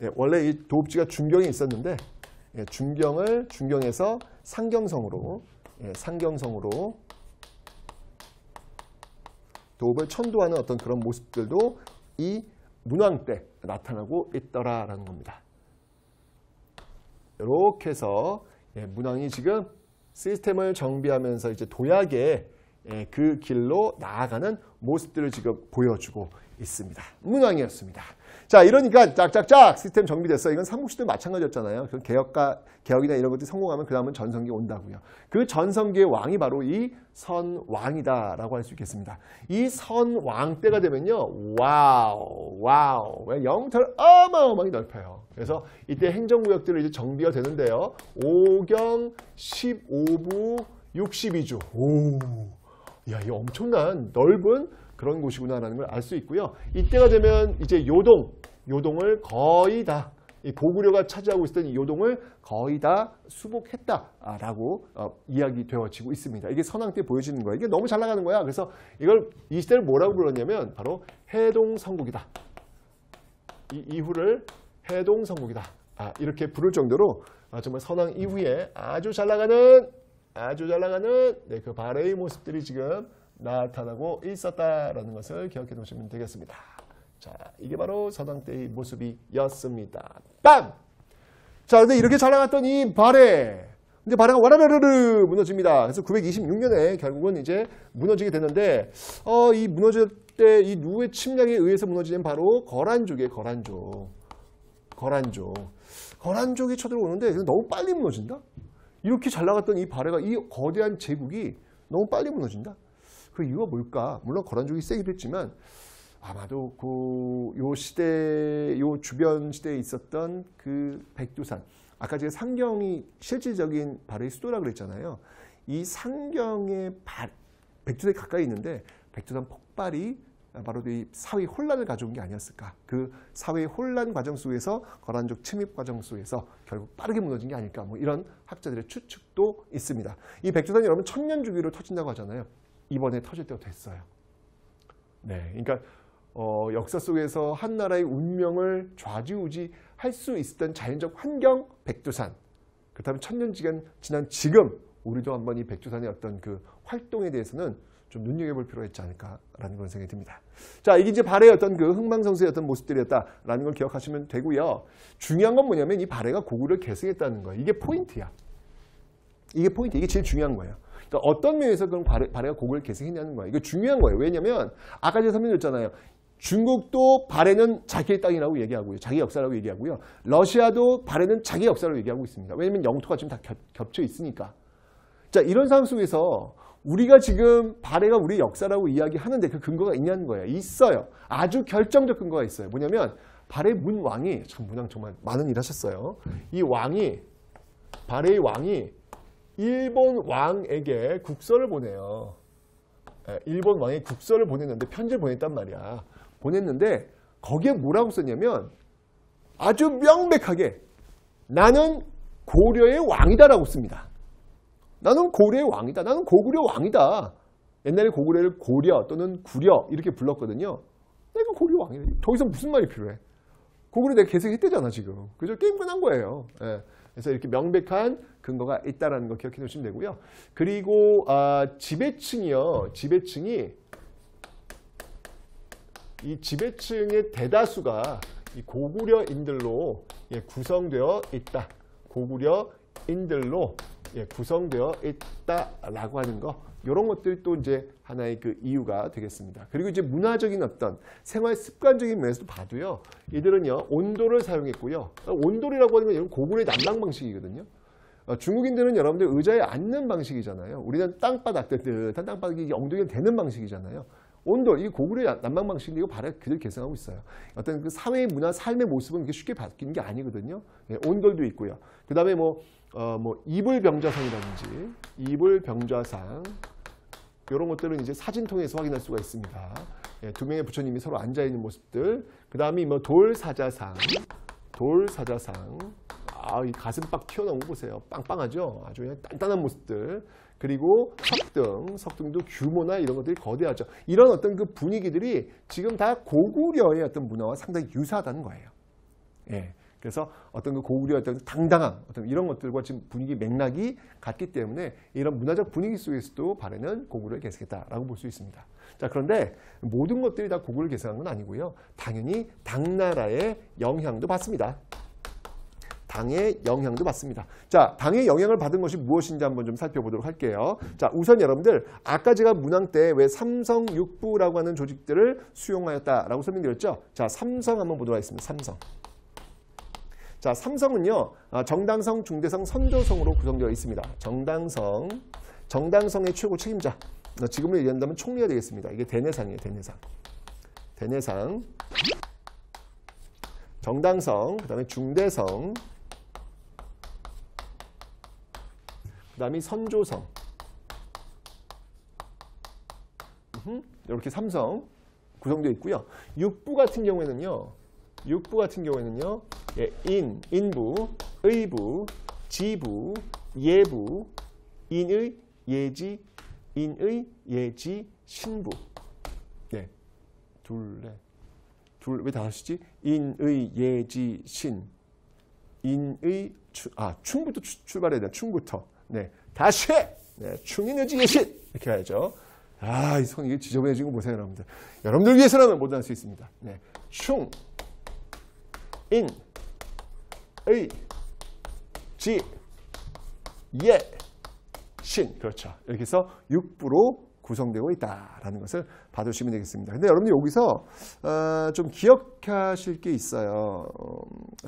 예, 원래 이 도읍지가 중경이 있었는데 예, 중경을 중경에서 상경성으로 예, 상경성으로 도읍을 천도하는 어떤 그런 모습들도 이 문왕 때 나타나고 있더라라는 겁니다. 이렇게 해서 예, 문왕이 지금 시스템을 정비하면서 이제 도약의 예, 그 길로 나아가는 모습들을 지금 보여주고 있습니다. 문왕이었습니다. 자, 이러니까 짝짝짝 시스템 정비됐어. 이건 삼국시대도 마찬가지였잖아요. 그 개혁과 개혁이나 이런 것들이 성공하면 그 다음은 전성기 온다고요. 그 전성기의 왕이 바로 이 선왕이다라고 할 수 있겠습니다. 이 선왕 때가 되면요, wow, wow, 영토를 어마어마하게 넓혀요. 그래서 이때 행정구역들을 이제 정비가 되는데요. 5경 15부 62주. 오, 야, 이 엄청난 넓은 그런 곳이구나라는 걸 알 수 있고요. 이때가 되면 이제 요동, 요동을 거의 다 보구려가 차지하고 있었던 이 요동을 거의 다 수복했다라고 어, 이야기 되어지고 있습니다. 이게 선왕 때 보여지는 거예요. 이게 너무 잘 나가는 거야. 그래서 이걸 이 시대를 뭐라고 불렀냐면 바로 해동성국이다. 이 이후를 해동성국이다. 아, 이렇게 부를 정도로 아, 정말 선왕 이후에 아주 잘 나가는 아주 잘 나가는 네, 그 발해의 모습들이 지금 나타나고 있었다라는 것을 기억해 두시면 되겠습니다. 자, 이게 바로 서당 때의 모습이었습니다. 빵! 자, 근데 이렇게 잘 나갔던 이 발해. 근데 발해가 와라라르르 무너집니다. 그래서 926년에 결국은 이제 무너지게 되는데, 어, 이 무너질 때 이 누의 침략에 의해서 무너지는 바로 거란족이에요, 거란족. 거란족. 거란족이 쳐들어오는데 너무 빨리 무너진다? 이렇게 잘 나갔던 이 발해가 이 거대한 제국이 너무 빨리 무너진다? 그 이유가 뭘까? 물론 거란족이 세기도 했지만 아마도 그 요 시대 요 주변 시대에 있었던 그 백두산 아까 제가 상경이 실질적인 발의 수도라 그랬잖아요. 이 상경의 발, 백두산에 가까이 있는데 백두산 폭발이 바로 이 사회 혼란을 가져온 게 아니었을까. 그 사회 혼란 과정 속에서 거란족 침입 과정 속에서 결국 빠르게 무너진 게 아닐까. 뭐 이런 학자들의 추측도 있습니다. 이 백두산이 여러분 천년 주기로 터진다고 하잖아요. 이번에 터질 때가 됐어요. 네, 그러니까 어, 역사 속에서 한 나라의 운명을 좌지우지 할 수 있었던 자연적 환경 백두산. 그렇다면 천년 지간 지난 지금 우리도 한번 이 백두산의 어떤 그 활동에 대해서는 좀 눈여겨볼 필요가 있지 않을까라는 그런 생각이 듭니다. 자, 이게 이제 발해의 어떤 그 흥망성쇠의 어떤 모습들이었다라는 걸 기억하시면 되고요. 중요한 건 뭐냐면 이 발해가 고구려를 계승했다는 거예요. 이게 포인트야. 이게 포인트, 이게 제일 중요한 거예요. 그러니까 어떤 면에서 그런 발해, 발해가 고구려를 계승했냐는 거예요. 이거 중요한 거예요. 왜냐면 아까 제가 설명드렸잖아요. 중국도 발해는 자기의 땅이라고 얘기하고요. 자기 역사라고 얘기하고요. 러시아도 발해는 자기 역사라고 얘기하고 있습니다. 왜냐면 영토가 지금 다 겹, 겹쳐 있으니까. 자, 이런 상황 속에서 우리가 지금 발해가 우리 역사라고 이야기하는데 그 근거가 있냐는 거예요. 있어요. 아주 결정적 근거가 있어요. 뭐냐면 발해 문 왕이 참 문왕 정말 많은 일 하셨어요. 이 왕이 발해의 왕이 일본 왕에게 국서를 보내요. 예, 일본 왕이 국서를 보냈는데 편지를 보냈단 말이야. 보냈는데 거기에 뭐라고 썼냐면 아주 명백하게 나는 고려의 왕이다라고 씁니다. 나는 고려의 왕이다. 나는 고구려 왕이다. 옛날에 고구려를 고려 또는 구려 이렇게 불렀거든요. 내가 고려 왕이다. 더 이상 무슨 말이 필요해? 고구려 내가 계승했대잖아 지금. 그죠? 게임 끝난 거예요. 예. 그래서 이렇게 명백한 근거가 있다는 거 기억해 두시면 되고요. 그리고 아, 지배층이요. 지배층이 이 지배층의 대다수가 이 고구려인들로 예, 구성되어 있다. 고구려인들로 예, 구성되어 있다라고 하는 거. 이런 것들이 또 이제 하나의 그 이유가 되겠습니다. 그리고 이제 문화적인 어떤 생활 습관적인 면에서도 봐도요. 이들은요 온도를 사용했고요. 온돌이라고 하는 건 이런 고구려의 난방 방식이거든요. 어, 중국인들은 여러분들 의자에 앉는 방식이잖아요. 우리는 땅바닥 뜨뜻한 땅바닥이 엉덩이가 되는 방식이잖아요. 온돌, 이 고구려의 난방 방식인데 이거 바로 그대로 계승하고 있어요. 어떤 그 사회 문화, 삶의 모습은 그렇게 쉽게 바뀌는 게 아니거든요. 예, 온돌도 있고요. 그 다음에 뭐, 어, 뭐, 이불병좌상이라든지, 이불병좌상, 이런 것들은 이제 사진 통해서 확인할 수가 있습니다. 예, 두 명의 부처님이 서로 앉아 있는 모습들. 그 다음에 뭐 돌사자상, 돌사자상. 아, 이 가슴 빡 튀어나온 거 보세요. 빵빵하죠? 아주 그냥 단단한 모습들. 그리고 석등, 석등도 규모나 이런 것들이 거대하죠. 이런 어떤 그 분위기들이 지금 다 고구려의 어떤 문화와 상당히 유사하다는 거예요. 예. 그래서 어떤 그 고구려의 어떤 당당함, 어떤 이런 것들과 지금 분위기 맥락이 같기 때문에 이런 문화적 분위기 속에서도 발해는 고구려를 계승했다라고 볼 수 있습니다. 자, 그런데 모든 것들이 다 고구려를 계승한 건 아니고요. 당연히 당나라의 영향도 받습니다. 당의 영향도 받습니다. 자, 당의 영향을 받은 것이 무엇인지 한번 좀 살펴보도록 할게요. 자, 우선 여러분들 아까 제가 문항 때 왜 삼성 육부라고 하는 조직들을 수용하였다라고 설명드렸죠? 자, 삼성 한번 보도록 하겠습니다. 삼성. 자, 삼성은요. 아, 정당성, 중대성, 선조성으로 구성되어 있습니다. 정당성, 정당성의 최고 책임자. 어, 지금으로 얘기한다면 총리가 되겠습니다. 이게 대내상이에요. 대내상. 대내상. 정당성, 그 다음에 중대성, 그 다음에 선조성. 이렇게 삼성 구성되어 있고요. 육부 같은 경우에는요. 육부 같은 경우에는요. 예, 인, 인부, 의부, 지부, 예부, 인의, 예지, 인의, 예지, 신부. 네. 둘, 넷. 둘, 왜 다섯이지? 인의, 예지, 신. 인의, 추, 아, 충부터 출, 출발해야 돼. 충부터. 네. 다시! 네. 충인, 의지, 예신. 이렇게 가야죠. 아, 이 손, 이게 지저분해진 거 보세요, 여러분들. 여러분들 위해서라면 뭐든 할 수 있습니다. 네. 충, 인, 의, 지, 예, 신. 그렇죠. 이렇게 해서 육부로 구성되고 있다라는 것을 봐두시면 되겠습니다. 근데 여러분들 여기서 어, 좀 기억하실 게 있어요. 어,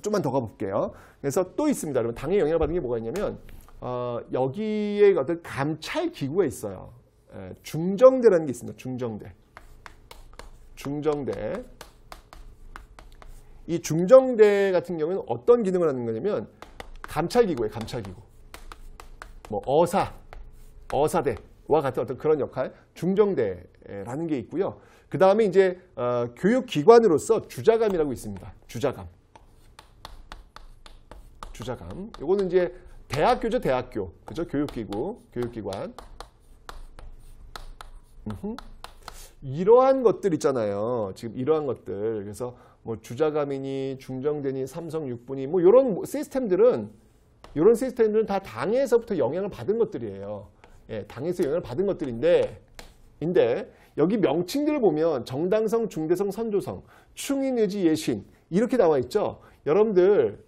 좀만 더 가볼게요. 그래서 또 있습니다. 여러분 당의 영향을 받은 게 뭐가 있냐면 어, 여기에 어떤 감찰 기구가 있어요. 예, 중정대라는 게 있습니다. 중정대. 중정대. 이 중정대 같은 경우에는 어떤 기능을 하는 거냐면 감찰 기구예요. 감찰 기구. 뭐 어사, 어사대와 같은 어떤 그런 역할, 중정대라는 게 있고요. 그 다음에 이제 어, 교육기관으로서 주자감이라고 있습니다. 주자감. 주자감. 이거는 이제 대학교죠, 대학교. 그죠? 교육기구, 교육기관. 음흠. 이러한 것들 있잖아요. 지금 이러한 것들. 그래서 뭐 주자감이니 중정대니 삼성 육분이 뭐 이런 시스템들은 이런 시스템들은 다 당에서부터 영향을 받은 것들이에요. 예, 당에서 영향을 받은 것들인데 인데 여기 명칭들을 보면 정당성, 중대성, 선조성, 충인, 의지, 예신 이렇게 나와 있죠. 여러분들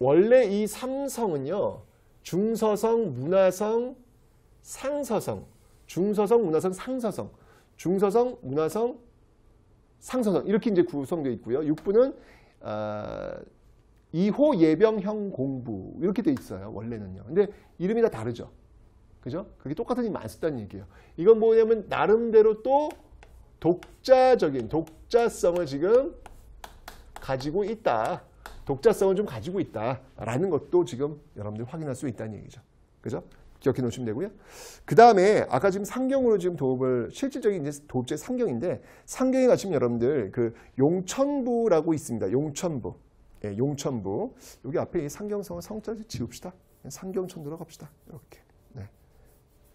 원래 이 삼성은요. 중서성, 문화성, 상서성, 중서성, 문화성, 상서성, 중서성, 문화성, 상서성 이렇게 이제 구성되어 있고요. 6부는 아, 2호 예병형 공부 이렇게 돼 있어요. 원래는요. 근데 이름이 다 다르죠. 그죠? 그게 똑같은 이름 안 썼다는 얘기예요. 이건 뭐냐면 나름대로 또 독자적인 독자성을 지금 가지고 있다. 독자성을 좀 가지고 있다라는 것도 지금 여러분들 확인할 수 있다는 얘기죠. 그죠? 기억해 놓으시면 되고요. 그 다음에 아까 지금 상경으로 지금 도읍을 실질적인 이제 도읍제 상경인데 상경에 가시면 여러분들 그 용천부라고 있습니다. 용천부. 예, 용천부. 여기 앞에 이 상경성을 성자를 지읍시다. 상경천도로 갑시다. 이렇게. 네.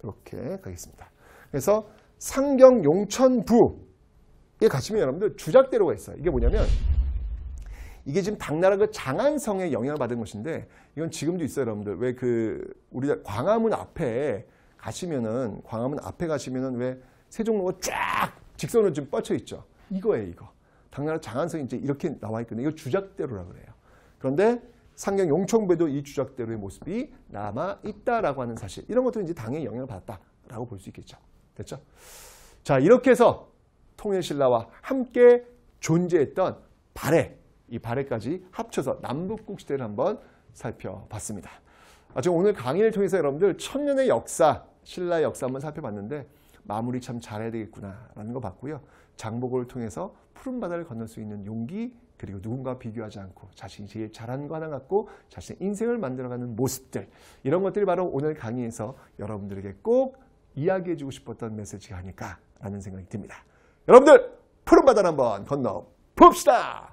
이렇게 가겠습니다. 그래서 상경 용천부에 가시면 여러분들 주작대로가 있어요. 이게 뭐냐면 이게 지금 당나라 그 장안성에 영향을 받은 것인데 이건 지금도 있어요, 여러분들. 왜 그 우리 광화문 앞에 가시면은 광화문 앞에 가시면은 왜 세종로가 쫙 직선으로 좀 뻗쳐 있죠. 이거예요, 이거. 당나라 장안성이 이제 이렇게 나와 있거든요. 이거 주작대로라 그래요. 그런데 상경 용천부에도 이 주작대로의 모습이 남아 있다라고 하는 사실. 이런 것들은 이제 당의 영향을 받았다라고 볼 수 있겠죠. 됐죠? 자, 이렇게 해서 통일신라와 함께 존재했던 발해 이 발해까지 합쳐서 남북국 시대를 한번 살펴봤습니다. 아, 지금 오늘 강의를 통해서 여러분들 천년의 역사, 신라의 역사 한번 살펴봤는데 마무리 참 잘해야 되겠구나라는 거 봤고요. 장보고를 통해서 푸른 바다를 건널 수 있는 용기 그리고 누군가 비교하지 않고 자신이 제일 잘하는 거 하나 갖고 자신의 인생을 만들어가는 모습들 이런 것들이 바로 오늘 강의에서 여러분들에게 꼭 이야기해주고 싶었던 메시지가 아닐까라는 생각이 듭니다. 여러분들 푸른 바다를 한번 건너 봅시다.